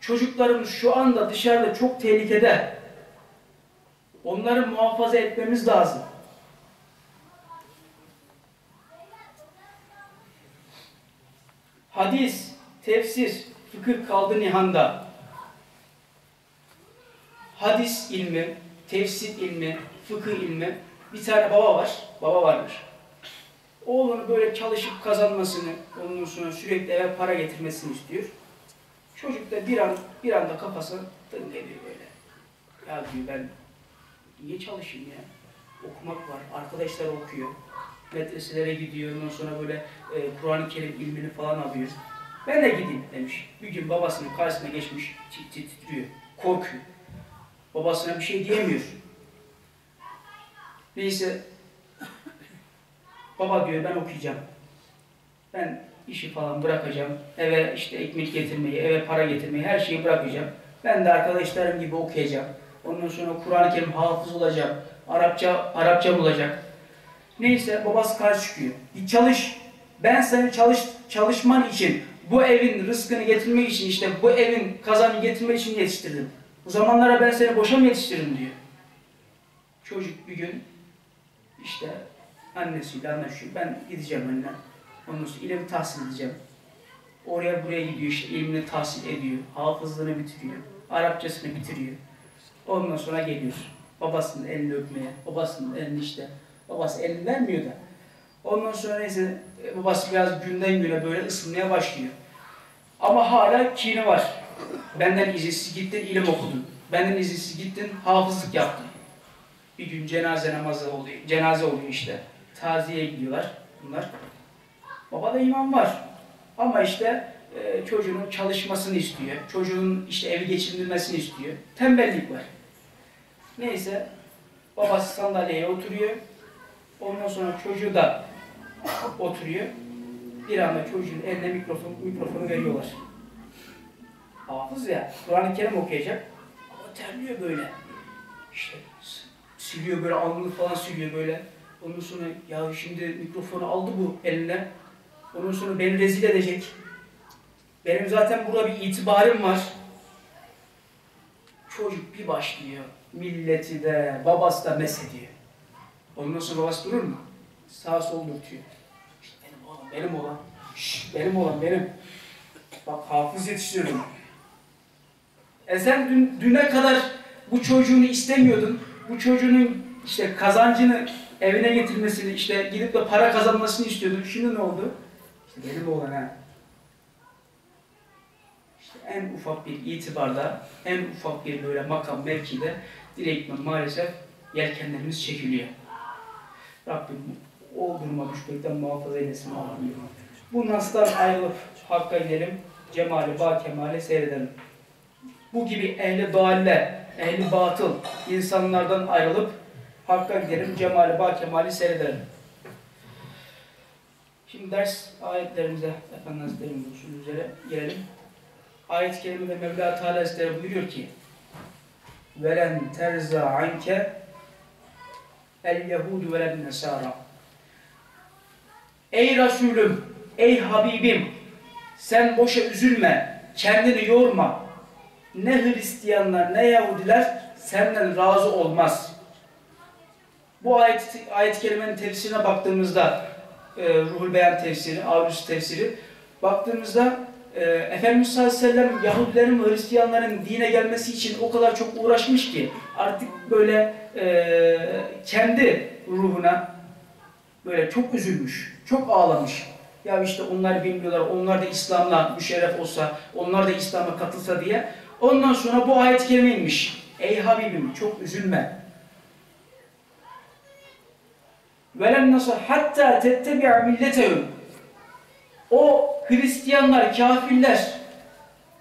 A: Çocuklarımız şu anda dışarıda çok tehlikede. Onları muhafaza etmemiz lazım. Hadis, tefsir, fıkıh kaldı nihanda. Hadis ilmi, tefsir ilmi, fıkıh ilmi. Bir tane baba var, baba varmış. Oğlunu böyle çalışıp kazanmasını, ondan sonra sürekli eve para getirmesini istiyor. Çocuk da bir an bir anda kafası dın ediyor böyle. Ya diyor ben niye çalışayım ya? Okumak var, arkadaşlar okuyor. Medreselere gidiyor, ondan sonra böyle e, Kur'an-ı Kerim ilmini falan alıyor. Ben de gideyim demiş. Bir gün babasının karşısına geçmiş, tit tit titriyor, korkuyor. Babasına bir şey diyemiyor. Neyse, baba diyor ben okuyacağım. Ben işi falan bırakacağım. Eve işte ekmek getirmeyi, eve para getirmeyi, her şeyi bırakacağım. Ben de arkadaşlarım gibi okuyacağım. Ondan sonra Kur'an-ı Kerim hafız olacağım. Arapça, Arapça bulacak. Neyse babası karşı çıkıyor. Git çalış. Ben seni çalış, çalışman için, bu evin rızkını getirmek için, işte bu evin kazanı getirmek için yetiştirdim. Bu zamanlara ben seni boşa mı yetiştirdim diyor. Çocuk bir gün işte annesiyle anlaşıyor. Ben gideceğim anne. Ondan sonra ilim tahsil edeceğim. Oraya buraya gidiyor işte ilmini tahsil ediyor. Hafızlığını bitiriyor. Arapçasını bitiriyor. Ondan sonra geliyor. Babasının elini öpmeye. Babasının elini işte. Babası elini vermiyor da. Ondan sonra neyse e, babası biraz günden güne böyle ısınmaya başlıyor. Ama hala kini var. Benden izinsiz gittin ilim okudun. Benden izinsiz gittin hafızlık yaptın. Bir gün cenaze namazı oluyor. Cenaze oluyor işte. Taziyeye gidiyorlar bunlar. Baba da iman var. Ama işte e, çocuğun çalışmasını istiyor. Çocuğun işte evi geçindirmesini istiyor. Tembellik var. Neyse babası sandalyeye oturuyor. Ondan sonra çocuğu da oturuyor. Bir anda çocuğun eline mikrofon, mikrofonu veriyorlar. Hafız ya, Kur'an-ı Kerim okuyacak. Ama terliyor böyle. İşte siliyor böyle, alnını falan siliyor böyle. Ondan sonra ya şimdi mikrofonu aldı bu eline. Ondan sonra beni rezil edecek. Benim zaten burada bir itibarım var. Çocuk bir başlıyor. Milleti de, babası da mesediyor. Ondan sonra babası durur mu? Sağa sol dürtüyor. Benim oğlan, benim oğlan. Şşş, benim oğlan, benim. Bak hafız yetiştirdim. E sen dün, düne kadar bu çocuğunu istemiyordun. Bu çocuğunun işte kazancını evine getirmesini, işte gidip de para kazanmasını istiyordun. Şimdi ne oldu? İşte benim oğlan ha. İşte en ufak bir itibarda, en ufak bir böyle makam mevkide direktmen maalesef yelkenlerimiz çekiliyor. Rabbim o duruma düşmekten muhafaza eylesin. Amin. Bu naslar ayrılıp Hakk'a gidelim, cemali, ba kemali seyredelim. Bu gibi ehli dalle, ehli batıl insanlardan ayrılıp Hakk'a gidelim, cemali, ba kemali seyredelim. Şimdi ders ayetlerimize, Efendi Hazretleri'nin üzere gelelim. Ayet-i Kerime'de Mevla Teala buyuruyor ki velen terza anke el yehudu velen nesara. Ey Resulüm, ey Habibim, sen boşa üzülme, kendini yorma. Ne Hristiyanlar ne Yahudiler senden razı olmaz. Bu ayet, ayet kelimenin tefsirine baktığımızda, e, Ruhul Beyan tefsiri, Avrusu tefsiri, baktığımızda e, Efendimiz sallallahu aleyhi ve sellem Yahudilerin ve Hristiyanların dine gelmesi için o kadar çok uğraşmış ki artık böyle e, kendi ruhuna böyle çok üzülmüş, çok ağlamış. Ya işte onlar bilmiyorlar, onlar da İslam'la müşerref olsa, onlar da İslam'a katılsa diye. Ondan sonra bu ayet-i kerime. Ey Habibim çok üzülme. Velem nasıl hatta tettebi'a milletehum. O Hristiyanlar, kafirler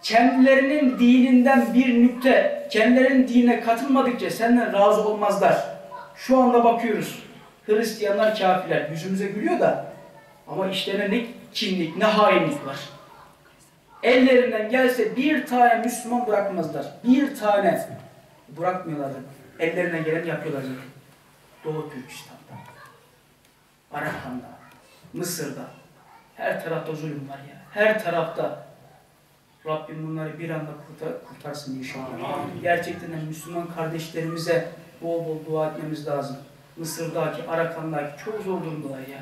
A: kendilerinin dininden bir nükte, kendilerinin dinine katılmadıkça senden razı olmazlar. Şu anda bakıyoruz. Hristiyanlar, kafirler yüzümüze gülüyor da ama işlerine ne kinlik, ne hainlik var. Ellerinden gelse bir tane Müslüman bırakmazlar. Bir tane bırakmıyorlar. Ellerinden gelen yapıyorlar. Doğu Türkistan'da, Arakan'da, Mısır'da. Her tarafta zulüm var ya. Her tarafta. Rabbim bunları bir anda kurtar, kurtarsın inşallah. Gerçekten de Müslüman kardeşlerimize bol bol dua etmemiz lazım. Mısır'daki, Arakan'daki çok zor durumdalar ya.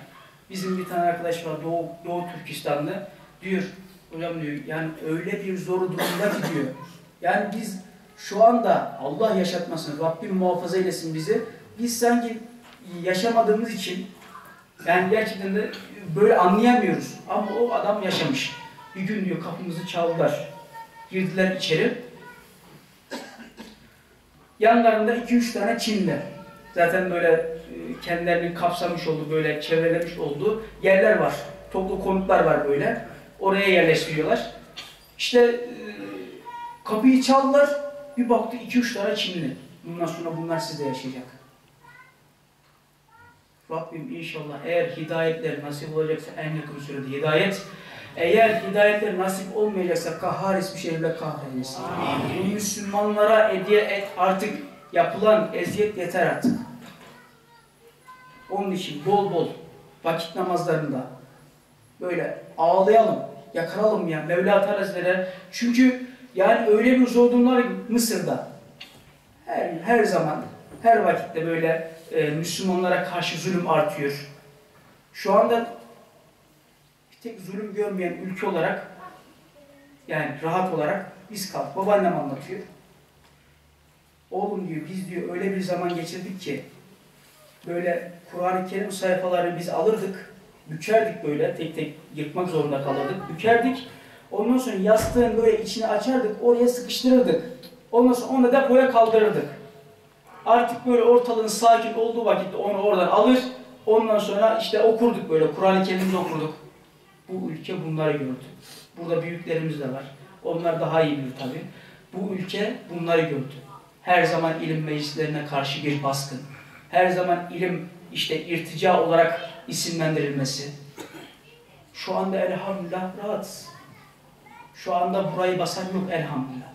A: Bizim bir tane arkadaş var Doğu, Doğu Türkistan'da diyor hocam diyor yani öyle bir zor durumda ki diyor. Yani biz şu anda Allah yaşatmasın, Rabbim muhafaza eylesin bizi. Biz sanki yaşamadığımız için yani gerçekten de böyle anlayamıyoruz. Ama o adam yaşamış. Bir gün diyor kapımızı çaldılar. Girdiler içeri. Yanlarında iki üç tane Çinli. Zaten böyle e, kendilerini kapsamış olduğu, böyle çevrelemiş olduğu yerler var. Toplu konutlar var böyle. Oraya yerleştiriyorlar. İşte e, kapıyı çaldılar. Bir baktı iki üç tane Çinli. Bundan sonra bunlar sizde yaşayacak. Rabbim inşallah eğer hidayetler nasip olacaksa en yakın sürede hidayet, eğer hidayetler nasip olmayacaksa kahharis bir şekilde kahreylesin. Bu Müslümanlara hediye et artık yapılan eziyet yeter artık. Onun için bol bol vakit namazlarında böyle ağlayalım, yakaralım ya Mevla Teala'ya. Çünkü yani öyle bir zor durumlar Mısır'da. Her, her zaman, her vakitte böyle e, Müslümanlara karşı zulüm artıyor. Şu anda bir tek zulüm görmeyen ülke olarak yani rahat olarak biz kalk. Babaannem anlatıyor. Oğlum diyor biz diyor öyle bir zaman geçirdik ki böyle Kur'an-ı Kerim sayfalarını biz alırdık, bükerdik böyle tek tek yırtmak zorunda kalırdık, bükerdik. Ondan sonra yastığın böyle içini açardık, oraya sıkıştırırdık. Ondan sonra onu da depoya kaldırırdık. Artık böyle ortalığın sakin olduğu vakitte onu oradan alır, ondan sonra işte okurduk böyle, Kur'an-ı Kerim'i okurduk. Bu ülke bunları gördü. Burada büyüklerimiz de var. Onlar daha iyi bilir tabii. Bu ülke bunları gördü. Her zaman ilim meclislerine karşı bir baskın. Her zaman ilim işte irtica olarak isimlendirilmesi. Şu anda elhamdülillah rahatız. Şu anda burayı basan yok elhamdülillah.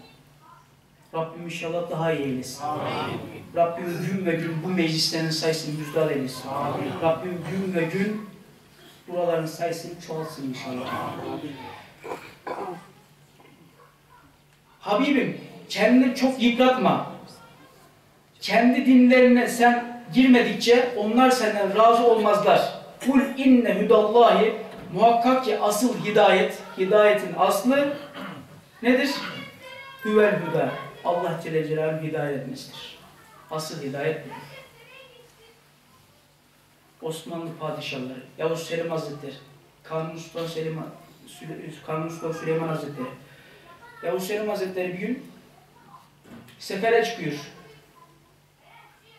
A: Rabbim inşallah daha iyi eylesin. Amin. Rabbim gün ve gün bu meclislerin sayısını müjdat eylesin. Amin. Rabbim gün ve gün buraların sayısını çoğalsın inşallah. Amin. Habibim kendini çok yıpratma. Kendi dinlerine sen girmedikçe onlar senden razı olmazlar. Kul inne hudallahi muhakkak ki asıl hidayet, hidayetin aslı nedir? Hüvel hüda. Allah Celle Celaluhu hidayet etmesidir. Asıl hidayet budur. Osmanlı padişahları, Yavuz Selim Hazretleri, Kanuni Sultan Selim, Kanuni Sultan Süleyman Hazretleri. Yavuz Selim Hazretleri bir gün sefere çıkıyor.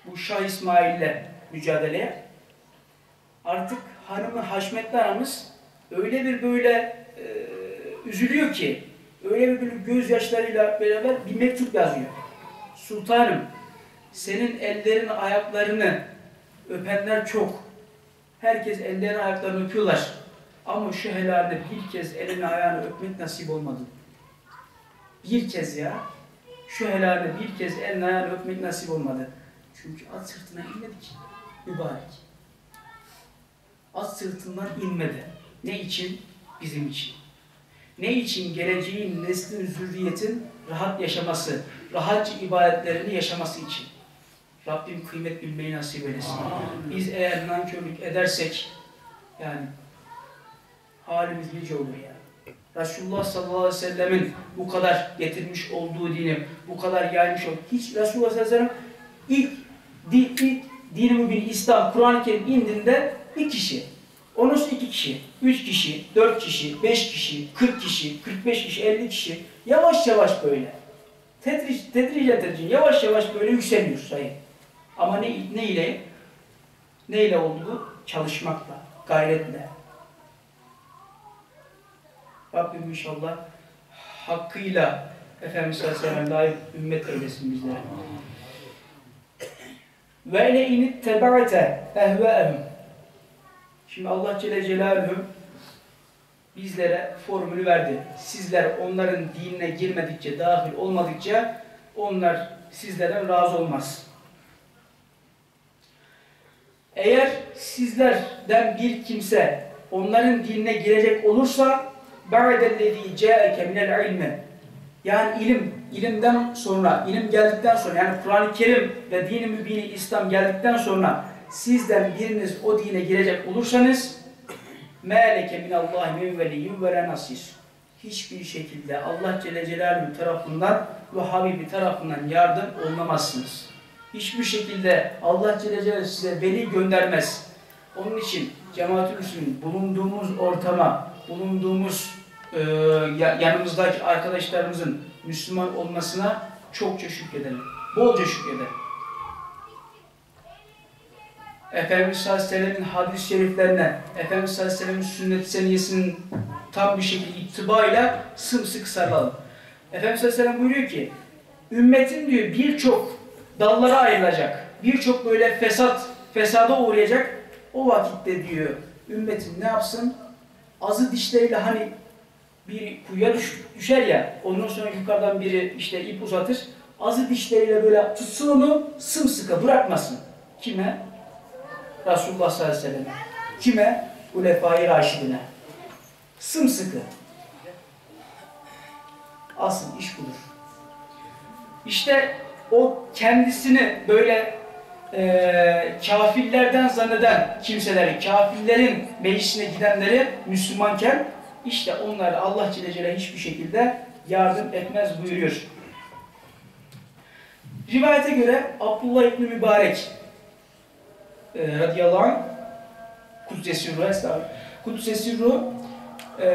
A: Bu Şah İsmail'le mücadeleye. Artık hanımı Haşmetli anamız öyle bir böyle e, üzülüyor ki, öyle bir gözyaşlarıyla beraber bir mektup yazıyor. Sultanım, senin ellerin ayaklarını öpenler çok. Herkes ellerini ayaklarını öpüyorlar. Ama şu helalde bir kez elini ayağını öpmek nasip olmadı. Bir kez ya. Şu helalde bir kez elini ayağını öpmek nasip olmadı. Çünkü at sırtına inmedik. Mübarek. At sırtından inmedi. Ne için? Bizim için. Ne için? Geleceğin, neslin, zürriyetin rahat yaşaması, rahatça ibadetlerini yaşaması için. Rabbim kıymet bilmeyi nasip eylesin. Biz eğer nankörlük edersek yani halimiz nice olur ya. Resulullah sallallahu aleyhi ve sellemin bu kadar getirmiş olduğu dini, bu kadar yaymış olduğu, hiç Resulullah sallallahu aleyhi ve sellem ilk, di, ilk dini mübin İslam, Kur'an-ı Kerim indiğinde bir kişi, sonra iki kişi, üç kişi, dört kişi, beş kişi, kırk kişi, kırk beş kişi, elli kişi, yavaş yavaş böyle. Tedric, tedricen tedricen, yavaş yavaş böyle yükseliyor sayı. Ama ne, ne ile? Ne ile oldu? Çalışmakla, gayretle. Rabbim inşallah hakkıyla Efendimiz sallallahu aleyhi ve sellem layık ümmet eylesin bizlere. Ve le init tebaate ehve'ehum. Şimdi Allah Celle Celaluhu bizlere formülü verdi. Sizler onların dinine girmedikçe, dahil olmadıkça onlar sizlerden razı olmaz. Eğer sizlerden bir kimse onların dinine girecek olursa ba'dellezî câeke minel ilmi yani ilim, ilimden sonra, ilim geldikten sonra yani Kur'an-ı Kerim ve dini mübini İslam geldikten sonra sizden biriniz o dine girecek olursanız مَالَكَ مِنَ اللّٰهِ مِنْ وَلِيٍّ وَلَا نَصِيرٍ Hiçbir şekilde Allah Celle Celaluhu tarafından ve Habibi tarafından yardım olmamazsınız. Hiçbir şekilde Allah Celle Celaluhu size veli göndermez. Onun için cemaat-ül Müslümin bulunduğumuz ortama, bulunduğumuz e, ya- yanımızdaki arkadaşlarımızın Müslüman olmasına çokça şükredelim. Bolca şükredelim. Efendimiz sallallahu hadis-i şeriflerine, Efendimiz sallallahu aleyhi ve sellem'in sünnet seniyesinin tam bir şekilde ittibayla sımsıkı sarılalım. Efendimiz sallallahu buyuruyor ki, ümmetin diyor birçok dallara ayrılacak, birçok böyle fesat, fesada uğrayacak. O vakitte diyor ümmetin ne yapsın? Azı dişleriyle hani bir kuyuya düş- düşer ya, ondan sonra yukarıdan biri işte ip uzatır, azı dişleriyle böyle tutsun onu sımsıkı bırakmasın. Kime? Resulullah sallallahu aleyhi ve sellem. Kime? Ulefai Raşidine. Sımsıkı. Asıl iş budur. İşte o kendisini böyle e, kafirlerden zanneden kimseleri, kafirlerin meclisine gidenleri Müslümanken işte onlara Allah Celle Celaluhu hiçbir şekilde yardım etmez buyuruyor. Rivayete göre Abdullah İbni Mübarek e, radıyallahu anh Kuddesirru estağfurullah. Kuddesirru e,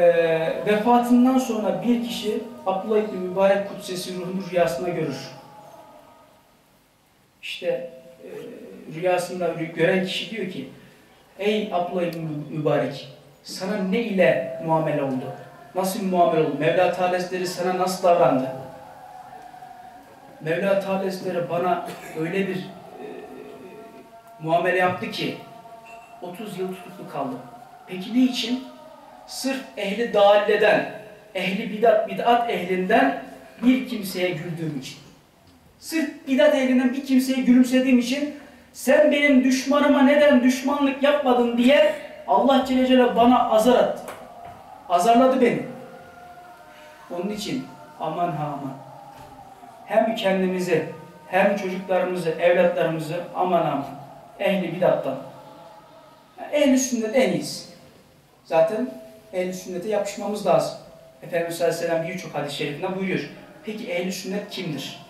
A: vefatından sonra bir kişi Abdullah İbni Mübarek Kuddesirru'nun rüyasında görür. İşte e, rüyasında rü- gören kişi diyor ki Ey Abdullah İbni Mübarek sana ne ile muamele oldu? Nasıl muamele oldu? Mevla Teala sana nasıl davrandı? Mevla Teala bana öyle bir muamele yaptı ki 30 yıl tutuklu kaldım. Peki ne için? Sırf ehli dalileden, ehli bidat, bidat ehlinden bir kimseye güldüğüm için. Sırf bidat ehlinden bir kimseye gülümsediğim için sen benim düşmanıma neden düşmanlık yapmadın diye Allah Celle Celaluhu bana azar attı. Azarladı beni. Onun için aman ha aman. Hem kendimizi hem çocuklarımızı, evlatlarımızı aman aman. Ehli bidattan. Ehli sünnet en iyisi. Zaten ehl sünnete yapışmamız lazım. Efendimiz sallallahu birçok hadis-i şerifinde buyuruyor. Peki ehl sünnet kimdir?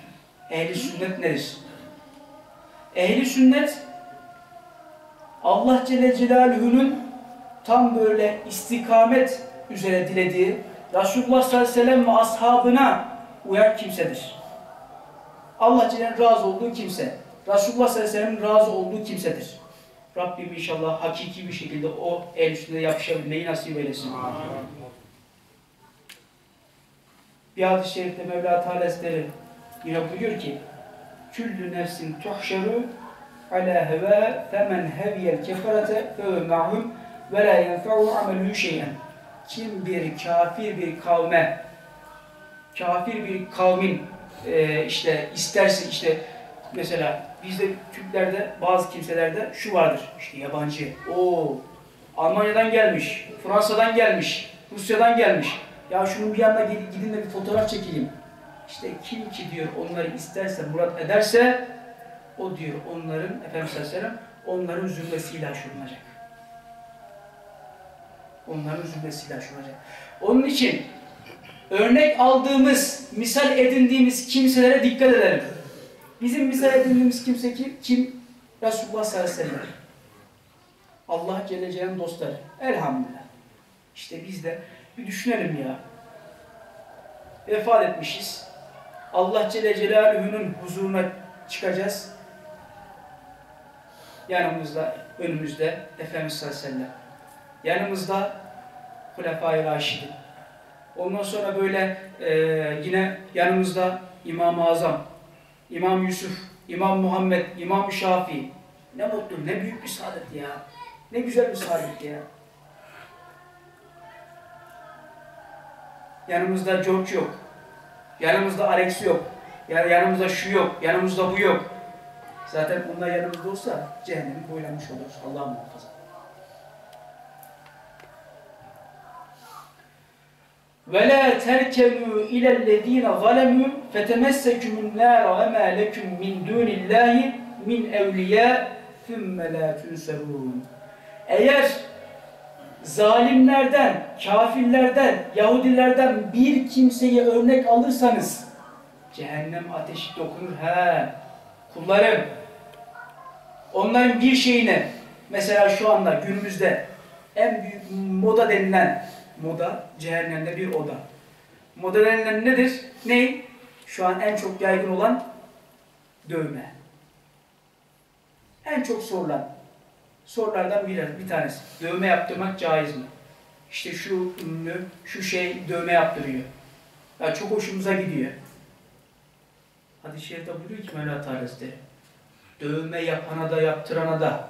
A: ehl sünnet nedir? ehl sünnet Allah Celle Celaluhu'nun tam böyle istikamet üzere dilediği Resulullah sallallahu aleyhi ve ashabına uyan kimsedir. Allah Celle'nin razı olduğu kimse. Resulullah sallallahu aleyhi ve sellem'in razı olduğu kimsedir. Rabbim inşallah hakiki bir şekilde o el üstünde yapışabilmeyi nasip eylesin. Bir hadis-i şerifte Mevla Teala yine buyuruyor ki Küllü nefsin tuhşeru ala heva femen heviyel keferete fe ma'hum ve la yenfe'u amelü şeyen. Kim bir kafir bir kavme kafir bir kavmin e, işte isterse işte mesela bizde Türklerde bazı kimselerde şu vardır. İşte yabancı. O Almanya'dan gelmiş Fransa'dan gelmiş Rusya'dan gelmiş. Ya şunun bir yanına gidin de bir fotoğraf çekeyim. İşte kim ki diyor onları isterse murat ederse o diyor onların Efendimiz Aleyhisselam onların zümresiyle aşırılacak. Onların zümresiyle aşırılacak. Onun için örnek aldığımız, misal edindiğimiz kimselere dikkat edelim. Bizim misal edindiğimiz kimse kim? Kim? Resulullah sallallahu aleyhi ve sellem. Allah Celle Celle'nin dostları. Elhamdülillah. İşte biz de bir düşünelim ya. Vefat etmişiz. Allah Celle Celaluhu'nun huzuruna çıkacağız. Yanımızda, önümüzde Efendimiz sallallahu aleyhi ve sellem. Yanımızda Hulefai Raşidin. Ondan sonra böyle e, yine yanımızda İmam-ı Azam, İmam Yusuf, İmam Muhammed, İmam Şafii. Ne mutlu, ne büyük bir saadet ya. Ne güzel bir saadet ya. Yanımızda George yok. Yanımızda Alex yok. Yani yanımızda şu yok, yanımızda bu yok. Zaten bunlar yanımızda olsa cehennemi boylamış oluruz. Allah muhafaza. ve la terkenu ilellezine zalemu fetemessekumun nara ve ma lekum min dunillahi min evliya thumme la tunserun. Eğer zalimlerden, kafirlerden, Yahudilerden bir kimseyi örnek alırsanız cehennem ateşi dokunur he. Kullarım onların bir şeyine mesela şu anda günümüzde en büyük moda denilen Moda, cehennemde bir oda. Moda denilen nedir? Ne? Şu an en çok yaygın olan dövme. En çok sorulan sorulardan biri, bir tanesi. Dövme yaptırmak caiz mi? İşte şu ünlü, şu şey dövme yaptırıyor. Ya çok hoşumuza gidiyor. Hadis-i şerifte buyuruyor ki Mevla Teala Dövme yapana da yaptırana da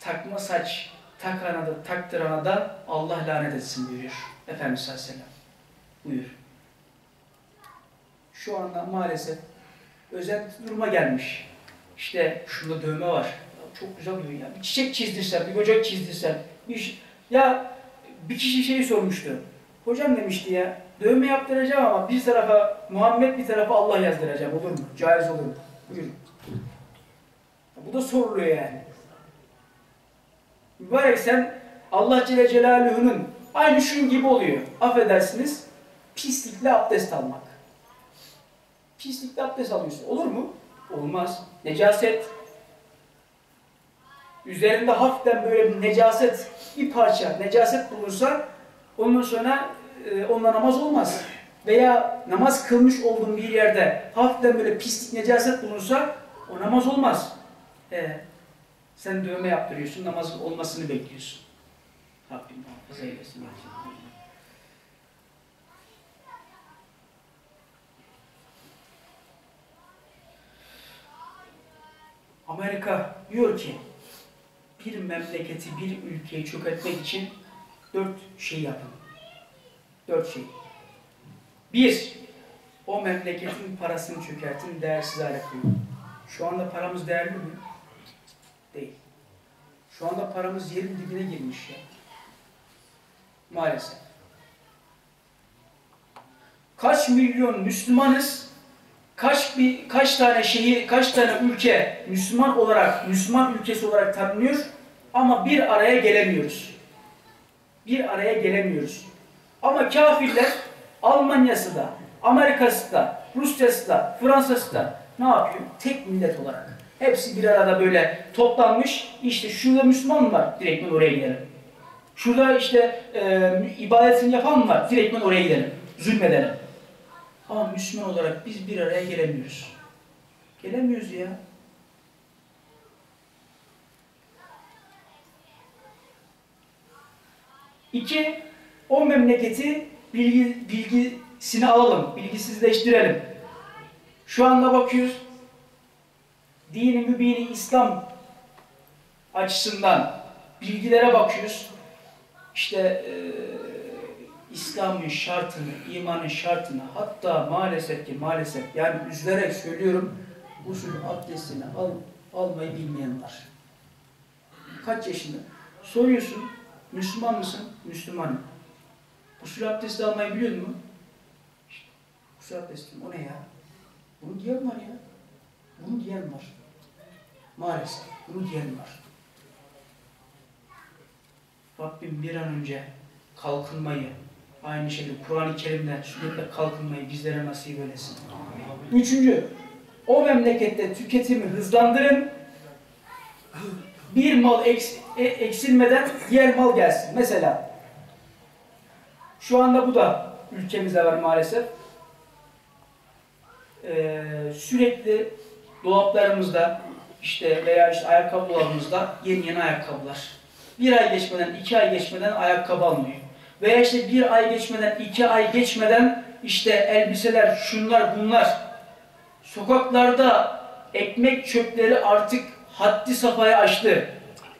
A: takma saç takana da taktırana da Allah lanet etsin buyuruyor. Efendimiz sallallahu aleyhi ve sellem. Buyur. Şu anda maalesef özel duruma gelmiş. İşte şunda dövme var. Ya çok güzel diyor ya. Bir çiçek çizdirsem, bir böcek çizdirsem. Bir, ya bir kişi şeyi sormuştu. Hocam demişti ya, dövme yaptıracağım ama bir tarafa Muhammed bir tarafa Allah yazdıracağım. Olur mu? Caiz olur mu? Buyurun. Bu da soruluyor yani. Mübarek sen Allah Celle Celaluhu'nun aynı şun gibi oluyor. Affedersiniz pislikle abdest almak. Pislikle abdest alıyorsun. Olur mu? Olmaz. Necaset. Üzerinde hafiften böyle bir necaset, bir parça necaset bulursa ondan sonra e, onunla namaz olmaz. Veya namaz kılmış olduğun bir yerde hafiften böyle pislik, necaset bulunursa o namaz olmaz. E, sen dövme yaptırıyorsun, namazın olmasını bekliyorsun. Rabbim muhafaza eylesin. Amerika diyor ki bir memleketi, bir ülkeyi çökertmek için dört şey yapın. Dört şey. Bir, o memleketin parasını çökertin, değersiz hale koyun. Şu anda paramız değerli mi? Şu anda paramız yerin dibine girmiş ya. Maalesef. Kaç milyon Müslümanız? Kaç bir kaç tane şehir, kaç tane ülke Müslüman olarak, Müslüman ülkesi olarak tanınıyor ama bir araya gelemiyoruz. bir araya gelemiyoruz. Ama kafirler Almanya'sı da, Amerika'sı da, Rusya'sı da, Fransa'sı da ne yapıyor? Tek millet olarak. Hepsi bir arada böyle toplanmış. İşte şurada Müslüman var, direktmen oraya gidelim. Şurada işte e, ibadetini yapan var, direktmen oraya gidelim. Zulmedelim. Ama Müslüman olarak biz bir araya gelemiyoruz. Gelemiyoruz ya. İki, o memleketi bilgi, bilgisini alalım, bilgisizleştirelim. Şu anda bakıyoruz, dini mübini İslam açısından bilgilere bakıyoruz. İşte e, İslam'ın şartını, imanın şartını hatta maalesef ki maalesef yani üzülerek söylüyorum usul abdestini al, almayı bilmeyen var. Kaç yaşında? Soruyorsun Müslüman mısın? Müslümanım. Usul abdesti almayı biliyor musun? İşte, usul abdesti o ne ya? Bunu diyen var ya. Bunu diyen var. Maalesef bunu diyen var. Rabbim bir an önce kalkınmayı, aynı şekilde Kur'an-ı Kerim'den sünnetle kalkınmayı bizlere nasip eylesin. Üçüncü, o memlekette tüketimi hızlandırın, bir mal eks, e, eksilmeden diğer mal gelsin. Mesela, şu anda bu da ülkemizde var maalesef. Ee, sürekli dolaplarımızda işte veya işte ayakkabı dolabımızda yeni yeni ayakkabılar. Bir ay geçmeden, iki ay geçmeden ayakkabı almıyor. Veya işte bir ay geçmeden, iki ay geçmeden işte elbiseler, şunlar bunlar. Sokaklarda ekmek çöpleri artık haddi safhaya aştı.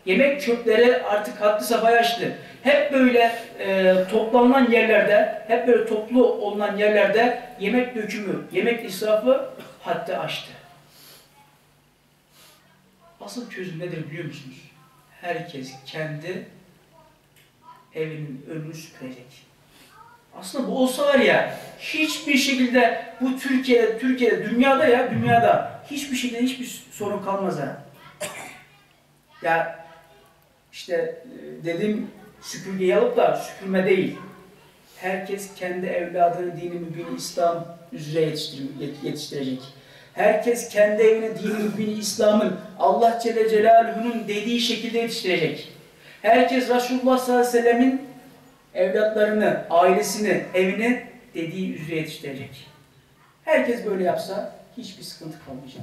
A: Yemek çöpleri artık haddi safhaya aştı. Hep böyle e, toplanılan yerlerde, hep böyle toplu olunan yerlerde yemek dökümü, yemek israfı haddi aştı. Asıl çözüm nedir biliyor musunuz? Herkes kendi evinin önünü süpürecek. Aslında bu olsa var ya hiçbir şekilde bu Türkiye, Türkiye'de, dünyada ya dünyada hiçbir şekilde hiçbir sorun kalmaz ha. Ya işte e, dedim süpürgeyi alıp da süpürme değil. Herkes kendi evladını dini mübini İslam üzere yetiştirecek. Herkes kendi evini dini mübini İslam'ın Allah Celle Celaluhu'nun dediği şekilde yetiştirecek. Herkes Resulullah sallallahu aleyhi ve sellemin evlatlarını, ailesini, evini dediği üzere yetiştirecek. Herkes böyle yapsa hiçbir sıkıntı kalmayacak.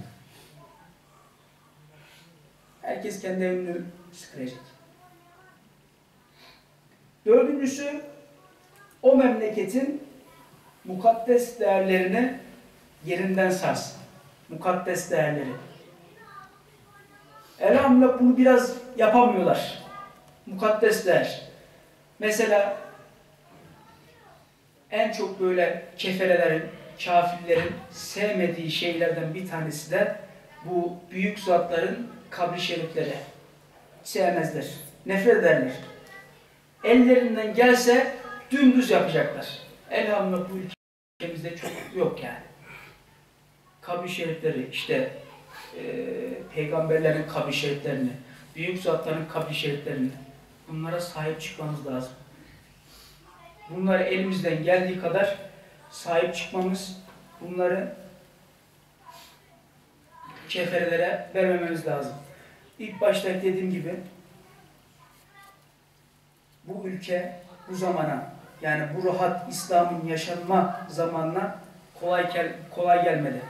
A: Herkes kendi evini süpürecek. Dördüncüsü, o memleketin mukaddes değerlerini yerinden sarsın. Mukaddes değerleri. Elhamdülillah bunu biraz yapamıyorlar. Mukaddes değer. Mesela en çok böyle kefelelerin, kafirlerin sevmediği şeylerden bir tanesi de bu büyük zatların kabri şerifleri. Sevmezler. Nefret ederler. Ellerinden gelse dümdüz yapacaklar. Elhamdülillah bu ülkemizde çok yok yani. Kabri şerifleri işte e, peygamberlerin kabri şeriflerini, büyük zatların kabri şeriflerini bunlara sahip çıkmamız lazım. Bunları elimizden geldiği kadar sahip çıkmamız, bunları keferelere vermememiz lazım. İlk başta dediğim gibi bu ülke bu zamana yani bu rahat İslam'ın yaşanma zamanına kolay gel kolay gelmedi.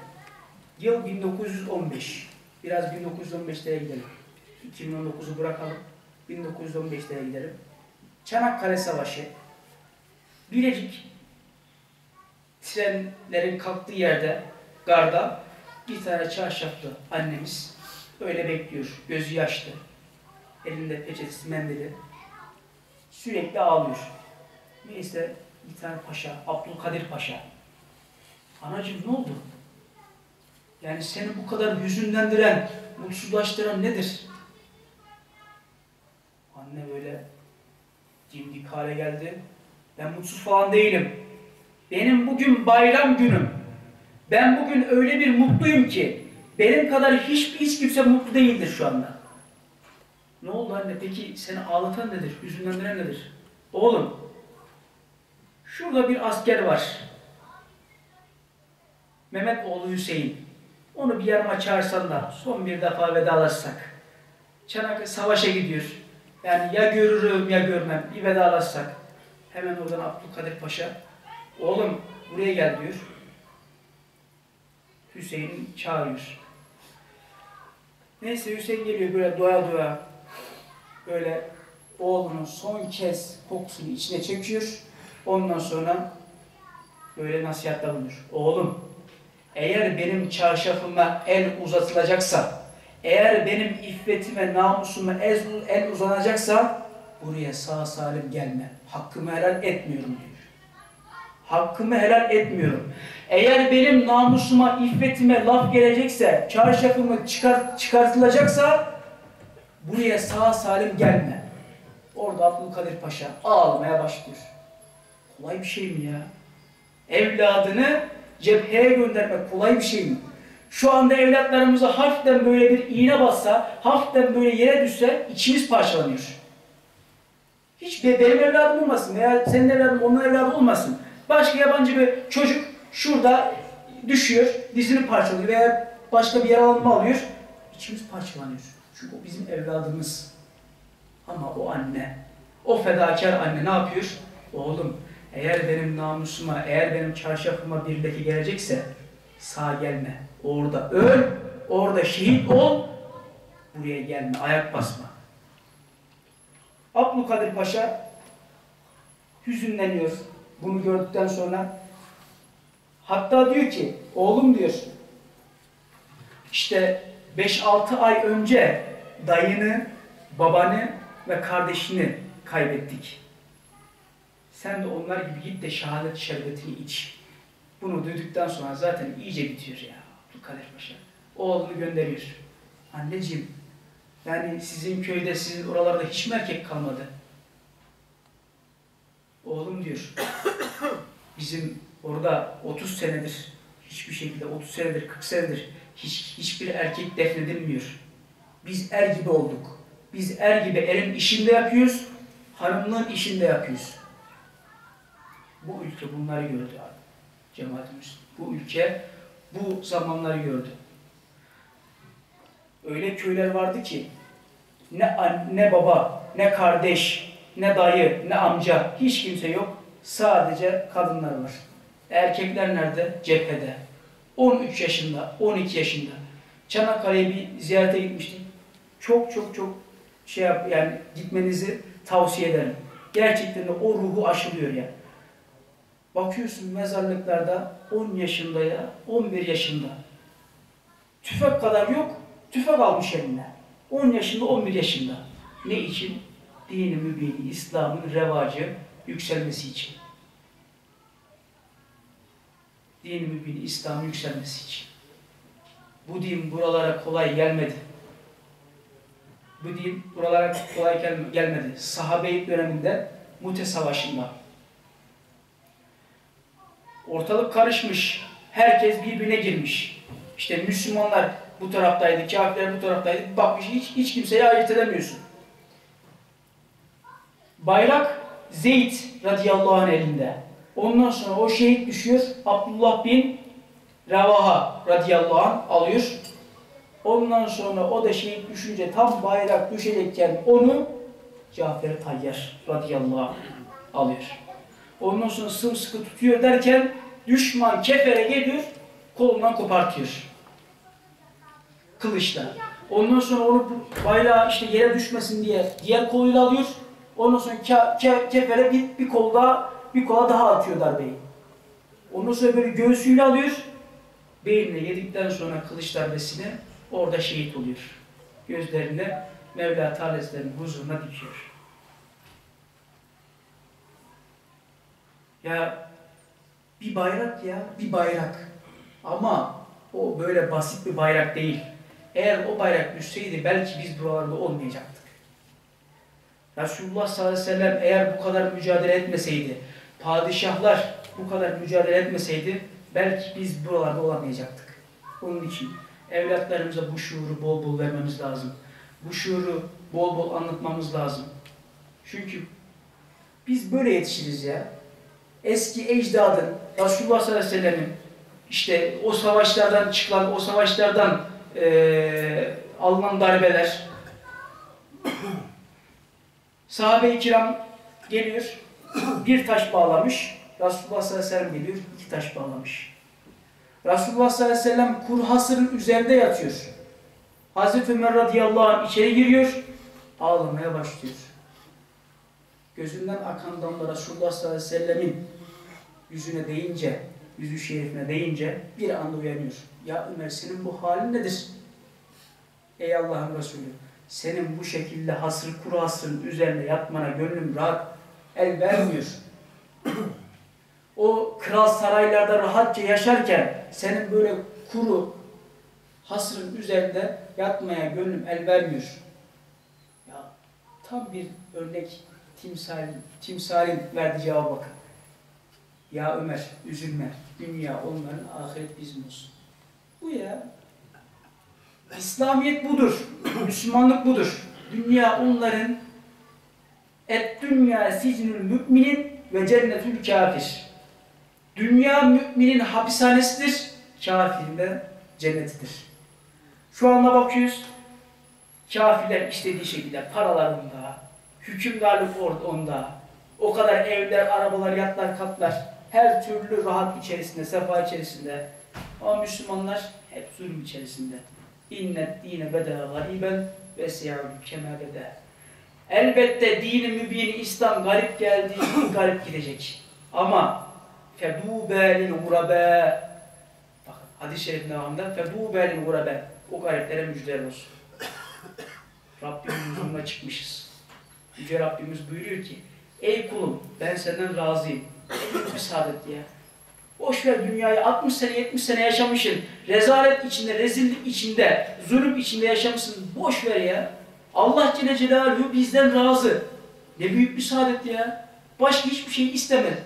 A: Yıl 1915. Biraz 1915'lere gidelim. 2019'u bırakalım. 1915'lere gidelim. Çanakkale Savaşı. Bilecik trenlerin kalktığı yerde garda bir tane çarşaflı annemiz öyle bekliyor. Gözü yaşlı. Elinde peçetesi, mendili. Sürekli ağlıyor. Neyse bir tane paşa, Abdülkadir Paşa. Anacığım ne oldu? Yani seni bu kadar hüzünlendiren, mutsuzlaştıran nedir? Anne böyle dimdik hale geldi. Ben mutsuz falan değilim. Benim bugün bayram günüm. Ben bugün öyle bir mutluyum ki benim kadar hiçbir hiç kimse mutlu değildir şu anda. Ne oldu anne? Peki seni ağlatan nedir? Hüzünlendiren nedir? Oğlum, şurada bir asker var. Mehmet oğlu Hüseyin. Onu bir yanıma çağırsan da son bir defa vedalaşsak. Çanakkale savaşa gidiyor. Yani ya görürüm ya görmem. Bir vedalaşsak. Hemen oradan Abdülkadir Paşa. Oğlum buraya gel diyor. Hüseyin çağırıyor. Neyse Hüseyin geliyor böyle doya doya. Böyle oğlunun son kez kokusunu içine çekiyor. Ondan sonra böyle nasihatta bulunur. Oğlum eğer benim çarşafıma el uzatılacaksa, eğer benim iffetime, namusuma el, el uzanacaksa buraya sağ salim gelme. Hakkımı helal etmiyorum diyor. Hakkımı helal etmiyorum. Eğer benim namusuma, iffetime laf gelecekse, çarşafımı çıkar, çıkartılacaksa buraya sağ salim gelme. Orada Abdülkadir Paşa ağlamaya başlıyor. Kolay bir şey mi ya? Evladını cepheye göndermek kolay bir şey mi? Şu anda evlatlarımıza hafiften böyle bir iğne bassa, hafiften böyle yere düşse içimiz parçalanıyor. Hiç be- benim evladım olmasın veya senin evladın onun evladı olmasın. Başka yabancı bir çocuk şurada düşüyor, dizini parçalıyor veya başka bir yaralanma alıyor. İçimiz parçalanıyor. Çünkü o bizim evladımız. Ama o anne, o fedakar anne ne yapıyor? Oğlum eğer benim namusuma, eğer benim çarşafıma bir leke gelecekse sağ gelme. Orada öl, orada şehit ol, buraya gelme, ayak basma. Abdülkadir Paşa hüzünleniyor bunu gördükten sonra. Hatta diyor ki, oğlum diyor, işte 5-6 ay önce dayını, babanı ve kardeşini kaybettik. Sen de onlar gibi git de şehadet şerbetini iç. Bunu duyduktan sonra zaten iyice bitiyor ya Abdülkadir Paşa. Oğlunu gönderiyor. Anneciğim, yani sizin köyde, sizin oralarda hiç mi erkek kalmadı? Oğlum diyor, bizim orada 30 senedir, hiçbir şekilde 30 senedir, 40 senedir hiç, hiçbir erkek defnedilmiyor. Biz er gibi olduk. Biz er gibi erin işinde yapıyoruz, hanımlığın işinde yapıyoruz. Bu ülke bunları gördü abi. Cemaatimiz. Bu ülke bu zamanları gördü. Öyle köyler vardı ki ne anne baba, ne kardeş, ne dayı, ne amca hiç kimse yok. Sadece kadınlar var. Erkekler nerede? Cephede. 13 yaşında, 12 yaşında. Çanakkale'ye bir ziyarete gitmiştik. Çok çok çok şey yap yani gitmenizi tavsiye ederim. Gerçekten de o ruhu aşılıyor ya. Bakıyorsun mezarlıklarda 10 yaşında ya 11 yaşında. Tüfek kadar yok, tüfek almış eline. 10 yaşında 11 yaşında. Ne için? Dini mübini, İslam'ın revacı yükselmesi için. Dini mübini, İslam'ın yükselmesi için. Bu din buralara kolay gelmedi. Bu din buralara kolay gel- gelmedi. Sahabe döneminde Mute Savaşı'nda. Ortalık karışmış. Herkes birbirine girmiş. İşte Müslümanlar bu taraftaydı, kafirler bu taraftaydı. Bakmış hiç, hiç kimseyi ayırt edemiyorsun. Bayrak Zeyd radıyallahu anh elinde. Ondan sonra o şehit düşüyor. Abdullah bin Revaha radıyallahu anh alıyor. Ondan sonra o da şehit düşünce tam bayrak düşecekken onu Cafer Tayyar radıyallahu anh alıyor. Ondan sonra sımsıkı tutuyor derken düşman kefere geliyor, kolundan kopartıyor. Kılıçla. Ondan sonra onu bayrağı işte yere düşmesin diye diğer koluyla alıyor. Ondan sonra ke- ke- kefere bir, bir kol daha, bir kola daha atıyor darbeyi. Ondan sonra böyle göğsüyle alıyor. Beynine yedikten sonra kılıç darbesini orada şehit oluyor. Gözlerine Mevla Teala'nın huzuruna dikiyor. Ya bir bayrak ya, bir bayrak. Ama o böyle basit bir bayrak değil. Eğer o bayrak düşseydi belki biz buralarda olmayacaktık. Resulullah sallallahu aleyhi ve sellem eğer bu kadar mücadele etmeseydi, padişahlar bu kadar mücadele etmeseydi belki biz buralarda olamayacaktık. Onun için evlatlarımıza bu şuuru bol bol vermemiz lazım. Bu şuuru bol bol anlatmamız lazım. Çünkü Biz böyle yetişiriz ya. Eski ecdadın, Resulullah sallallahu aleyhi ve sellem'in işte o savaşlardan çıkan, o savaşlardan eee, alınan darbeler. Sahabe-i kiram geliyor, bir taş bağlamış. Resulullah sallallahu aleyhi ve sellem geliyor, iki taş bağlamış. Resulullah sallallahu aleyhi ve sellem kurhasının üzerinde yatıyor. Hazreti Ömer radıyallahu anh içeri giriyor, ağlamaya başlıyor. Gözünden akan damla Resulullah sallallahu aleyhi ve sellemin yüzüne değince, yüzü şerifine değince bir anda uyanıyor. Ya Ömer senin bu halin nedir? Ey Allah'ın Resulü, senin bu şekilde hasır kuru hasırın üzerine yatmana gönlüm rahat el vermiyor. o kral saraylarda rahatça yaşarken senin böyle kuru hasırın üzerinde yatmaya gönlüm el vermiyor. Ya tam bir örnek timsalin, timsalin verdiği cevaba bakın. Ya Ömer üzülme. Dünya onların ahiret bizim olsun. Bu ya. İslamiyet budur. Müslümanlık budur. Dünya onların et dünya sicnül müminin ve cennetül kafir. Dünya müminin hapishanesidir, kafirin de cennetidir. Şu anda bakıyoruz, kafirler istediği şekilde paralarında, hükümdarlık onda, o kadar evler, arabalar, yatlar, katlar, her türlü rahat içerisinde, sefa içerisinde. Ama Müslümanlar hep zulüm içerisinde. İnnet dine beda gariben ve siyahul kema beda. Elbette dini mübini İslam garip gibi garip gidecek. Ama fedûbâ lil gurabâ Bakın hadis-i şerifin devamında fedûbâ lil gurabâ O gariplere müjdeler olsun. Rabbimin huzuruna çıkmışız. Yüce Rabbimiz buyuruyor ki Ey kulum ben senden razıyım. Büyük bir saadet ya. Boş ver dünyayı 60 sene 70 sene yaşamışsın. Rezalet içinde, rezillik içinde, zulüm içinde yaşamışsın. Boş ver ya. Allah Celle Celaluhu bizden razı. Ne büyük bir saadet ya. Başka hiçbir şey istemedi.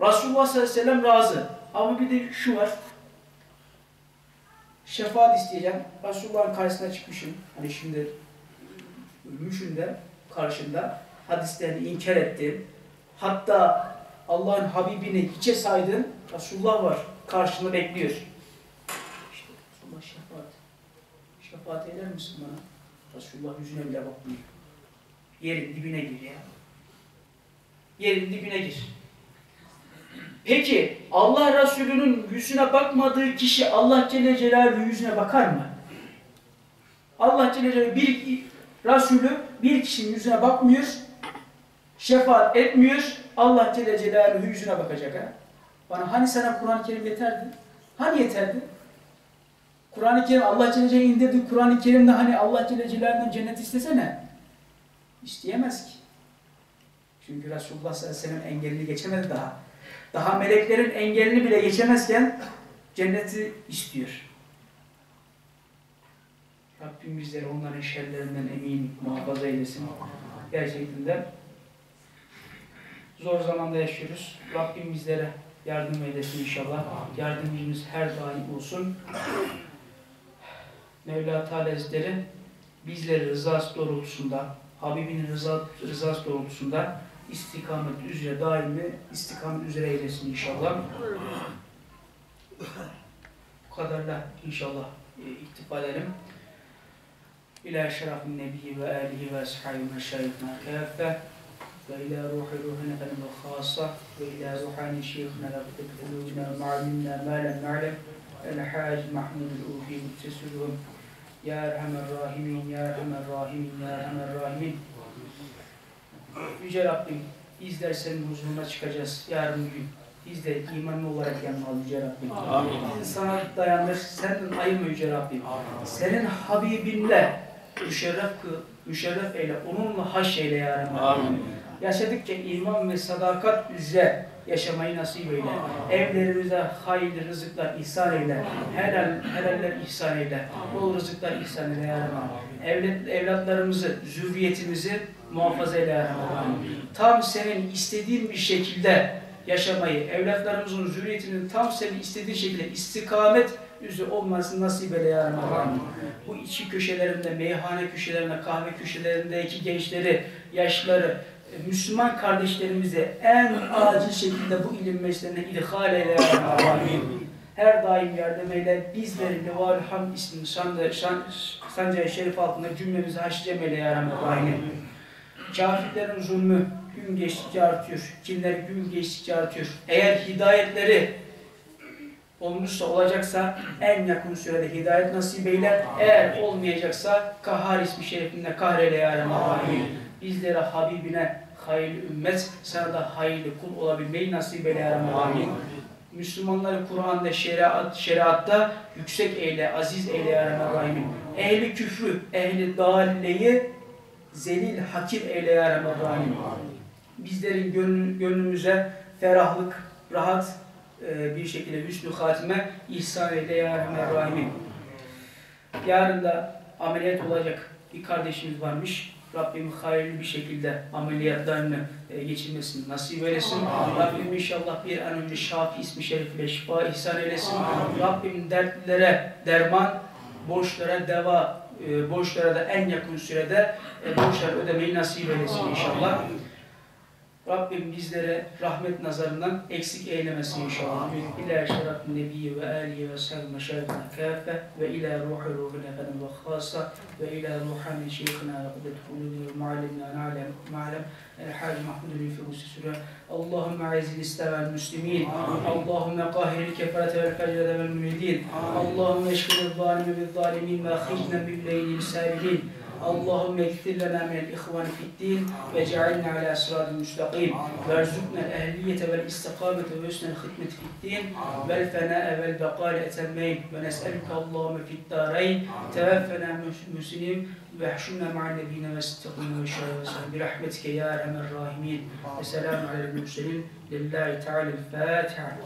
A: Resulullah sallallahu aleyhi ve sellem razı. Ama bir de şu var. Şefaat isteyeceğim. Resulullah'ın karşısına çıkmışım. Hani şimdi ölmüşüm de karşında. Hadislerini inkar ettin. Hatta Allah'ın Habibini hiçe saydın. Resulullah var. Karşında bekliyor. İşte Resulullah şefaat. Şefaat eder misin bana? Resulullah yüzüne bile bakmıyor. Yerin dibine gir ya. Yerin dibine gir. Peki Allah Resulü'nün yüzüne bakmadığı kişi Allah Celle Celaluhu yüzüne bakar mı? Allah Celle Celaluhu bir Resulü bir kişinin yüzüne bakmıyor, şefaat etmiyor, Allah Celle Celaluhu yüzüne bakacak ha. Bana hani sana Kur'an-ı Kerim yeterdi? Hani yeterdi? Kur'an-ı Kerim Allah Celle Celaluhu indirdi. Kur'an-ı Kerim'de hani Allah Celle Celaluhu'nun cennet istesene. İsteyemez ki. Çünkü Resulullah sallallahu aleyhi ve sellem engelini geçemedi daha. Daha meleklerin engelini bile geçemezken cenneti istiyor. Rabbim bizleri onların şerlerinden emin muhafaza eylesin. Gerçekten de zor zamanda yaşıyoruz. Rabbim bizlere yardım eylesin inşallah. Yardımcımız her daim olsun. Mevla Teala Hazretleri bizleri rızası doğrultusunda, Habibinin rıza, rızası doğrultusunda istikamet üzere daimi istikamet üzere eylesin inşallah. Bu kadarla inşallah e, iktifa edelim. İlâ şerafin nebiyyi ve âlihi ve ashabi meşâyihna kâffe ruhine benim ve khâsa ve ilâ ruhani şeyhine rabbi kulûbine ma'alimna mâ lem na'lem el-hâc mahmudul ufi muttesülûn Ya Erhamer Rahimin, Ya Erhamer Rahimin, Ya Erhamer Rahimin Yüce Rabbim bizler senin huzuruna çıkacağız yarın gün. Biz de imanlı olarak yanmalı Yüce Rabbim.
B: Amin.
A: Sana dayanır, senden ayırma Yüce Rabbim. Senin Habibinle müşerref müşerref eyle, onunla haş eyle ya Rabbi.
B: Amin.
A: Yaşadıkça iman ve sadakat üzere yaşamayı nasip eyle. Evlerimize hayırlı rızıklar ihsan eyle. Helal, helaller ihsan eyle. Bol rızıklar ihsan eyle ya Rabbi. Evlat, evlatlarımızı, zürriyetimizi muhafaza eyle ya Rabbi. Tam senin istediğin bir şekilde yaşamayı, evlatlarımızın zürriyetinin tam senin istediğin şekilde istikamet üzere olmasını nasip eyle ya Rabbi. Bu içi köşelerinde, meyhane köşelerinde, kahve köşelerindeki gençleri, yaşlıları e, Müslüman kardeşlerimize en acil şekilde bu ilim mesleğine idhal eyle Alemin. Her daim yardım eyle. Bizleri Leval Hamd ismini şan, şan, sancağı şerif altında cümlemizi haşcem eyle ya Alemin. Kafirlerin zulmü gün geçtikçe artıyor. Kinler gün geçtikçe artıyor. Eğer hidayetleri olmuşsa olacaksa en yakın sürede hidayet nasip eyle. Eğer olmayacaksa kahhar ismi şerifinde kahreyle ya Alemin. Bizlere Habibine hayırlı ümmet, sana da hayırlı kul olabilmeyi nasip eyle ya Rabbel Alemin. Müslümanları Kur'an'da, şeriat, şeriatta yüksek eyle, aziz eyle ya Rabbel Alemin. Ehli küfrü, ehli dalleyi zelil, hakir eyle ya Rabbel Alemin. Bizlerin gönlü- gönlümüze ferahlık, rahat e, bir şekilde hüsnü hatime ihsan eyle ya Alemin. Yarın da ameliyat olacak bir kardeşimiz varmış. Rabbim hayırlı bir şekilde ameliyatlarını e, geçirmesini nasip eylesin. Rabbim inşallah bir an önce Şafi ismi şerifiyle şifa ihsan eylesin. Rabbim dertlilere derman, borçlara deva, e, borçlara da en yakın sürede e, borçları ödemeyi nasip eylesin inşallah. Rabbim bizlere rahmet nazarından eksik eylemesin inşallah. İlâ şerefin nebiyyi ve âlihi ve sahbihi meşârifine kâfe ve ilâ ruhi ruhine kadın ve khâsa ve ilâ ruhani şeyhina ve kudret kulûbine ve muallimina na'lem ma'lem الحاج محمود الفوز سورة اللهم اعز الاسلام والمسلمين اللهم قاهر الكفرة والفجرة والملحدين اللهم اشغل الظالم بالظالمين واخرجنا بالليل السابقين اللهم اغفر لنا من الإخوان في الدين واجعلنا على صراط مستقيم. وارزقنا الأهلية والإستقامة وحسن الخدمة في الدين والفناء والبقاء الأتمين. ونسألك اللهم في الدارين. توفنا مسلمين واحشرنا مع والصديقين والشهداء برحمتك يا أرحم الراحمين. وسلام على المرسلين. لله تعالى الفاتحة.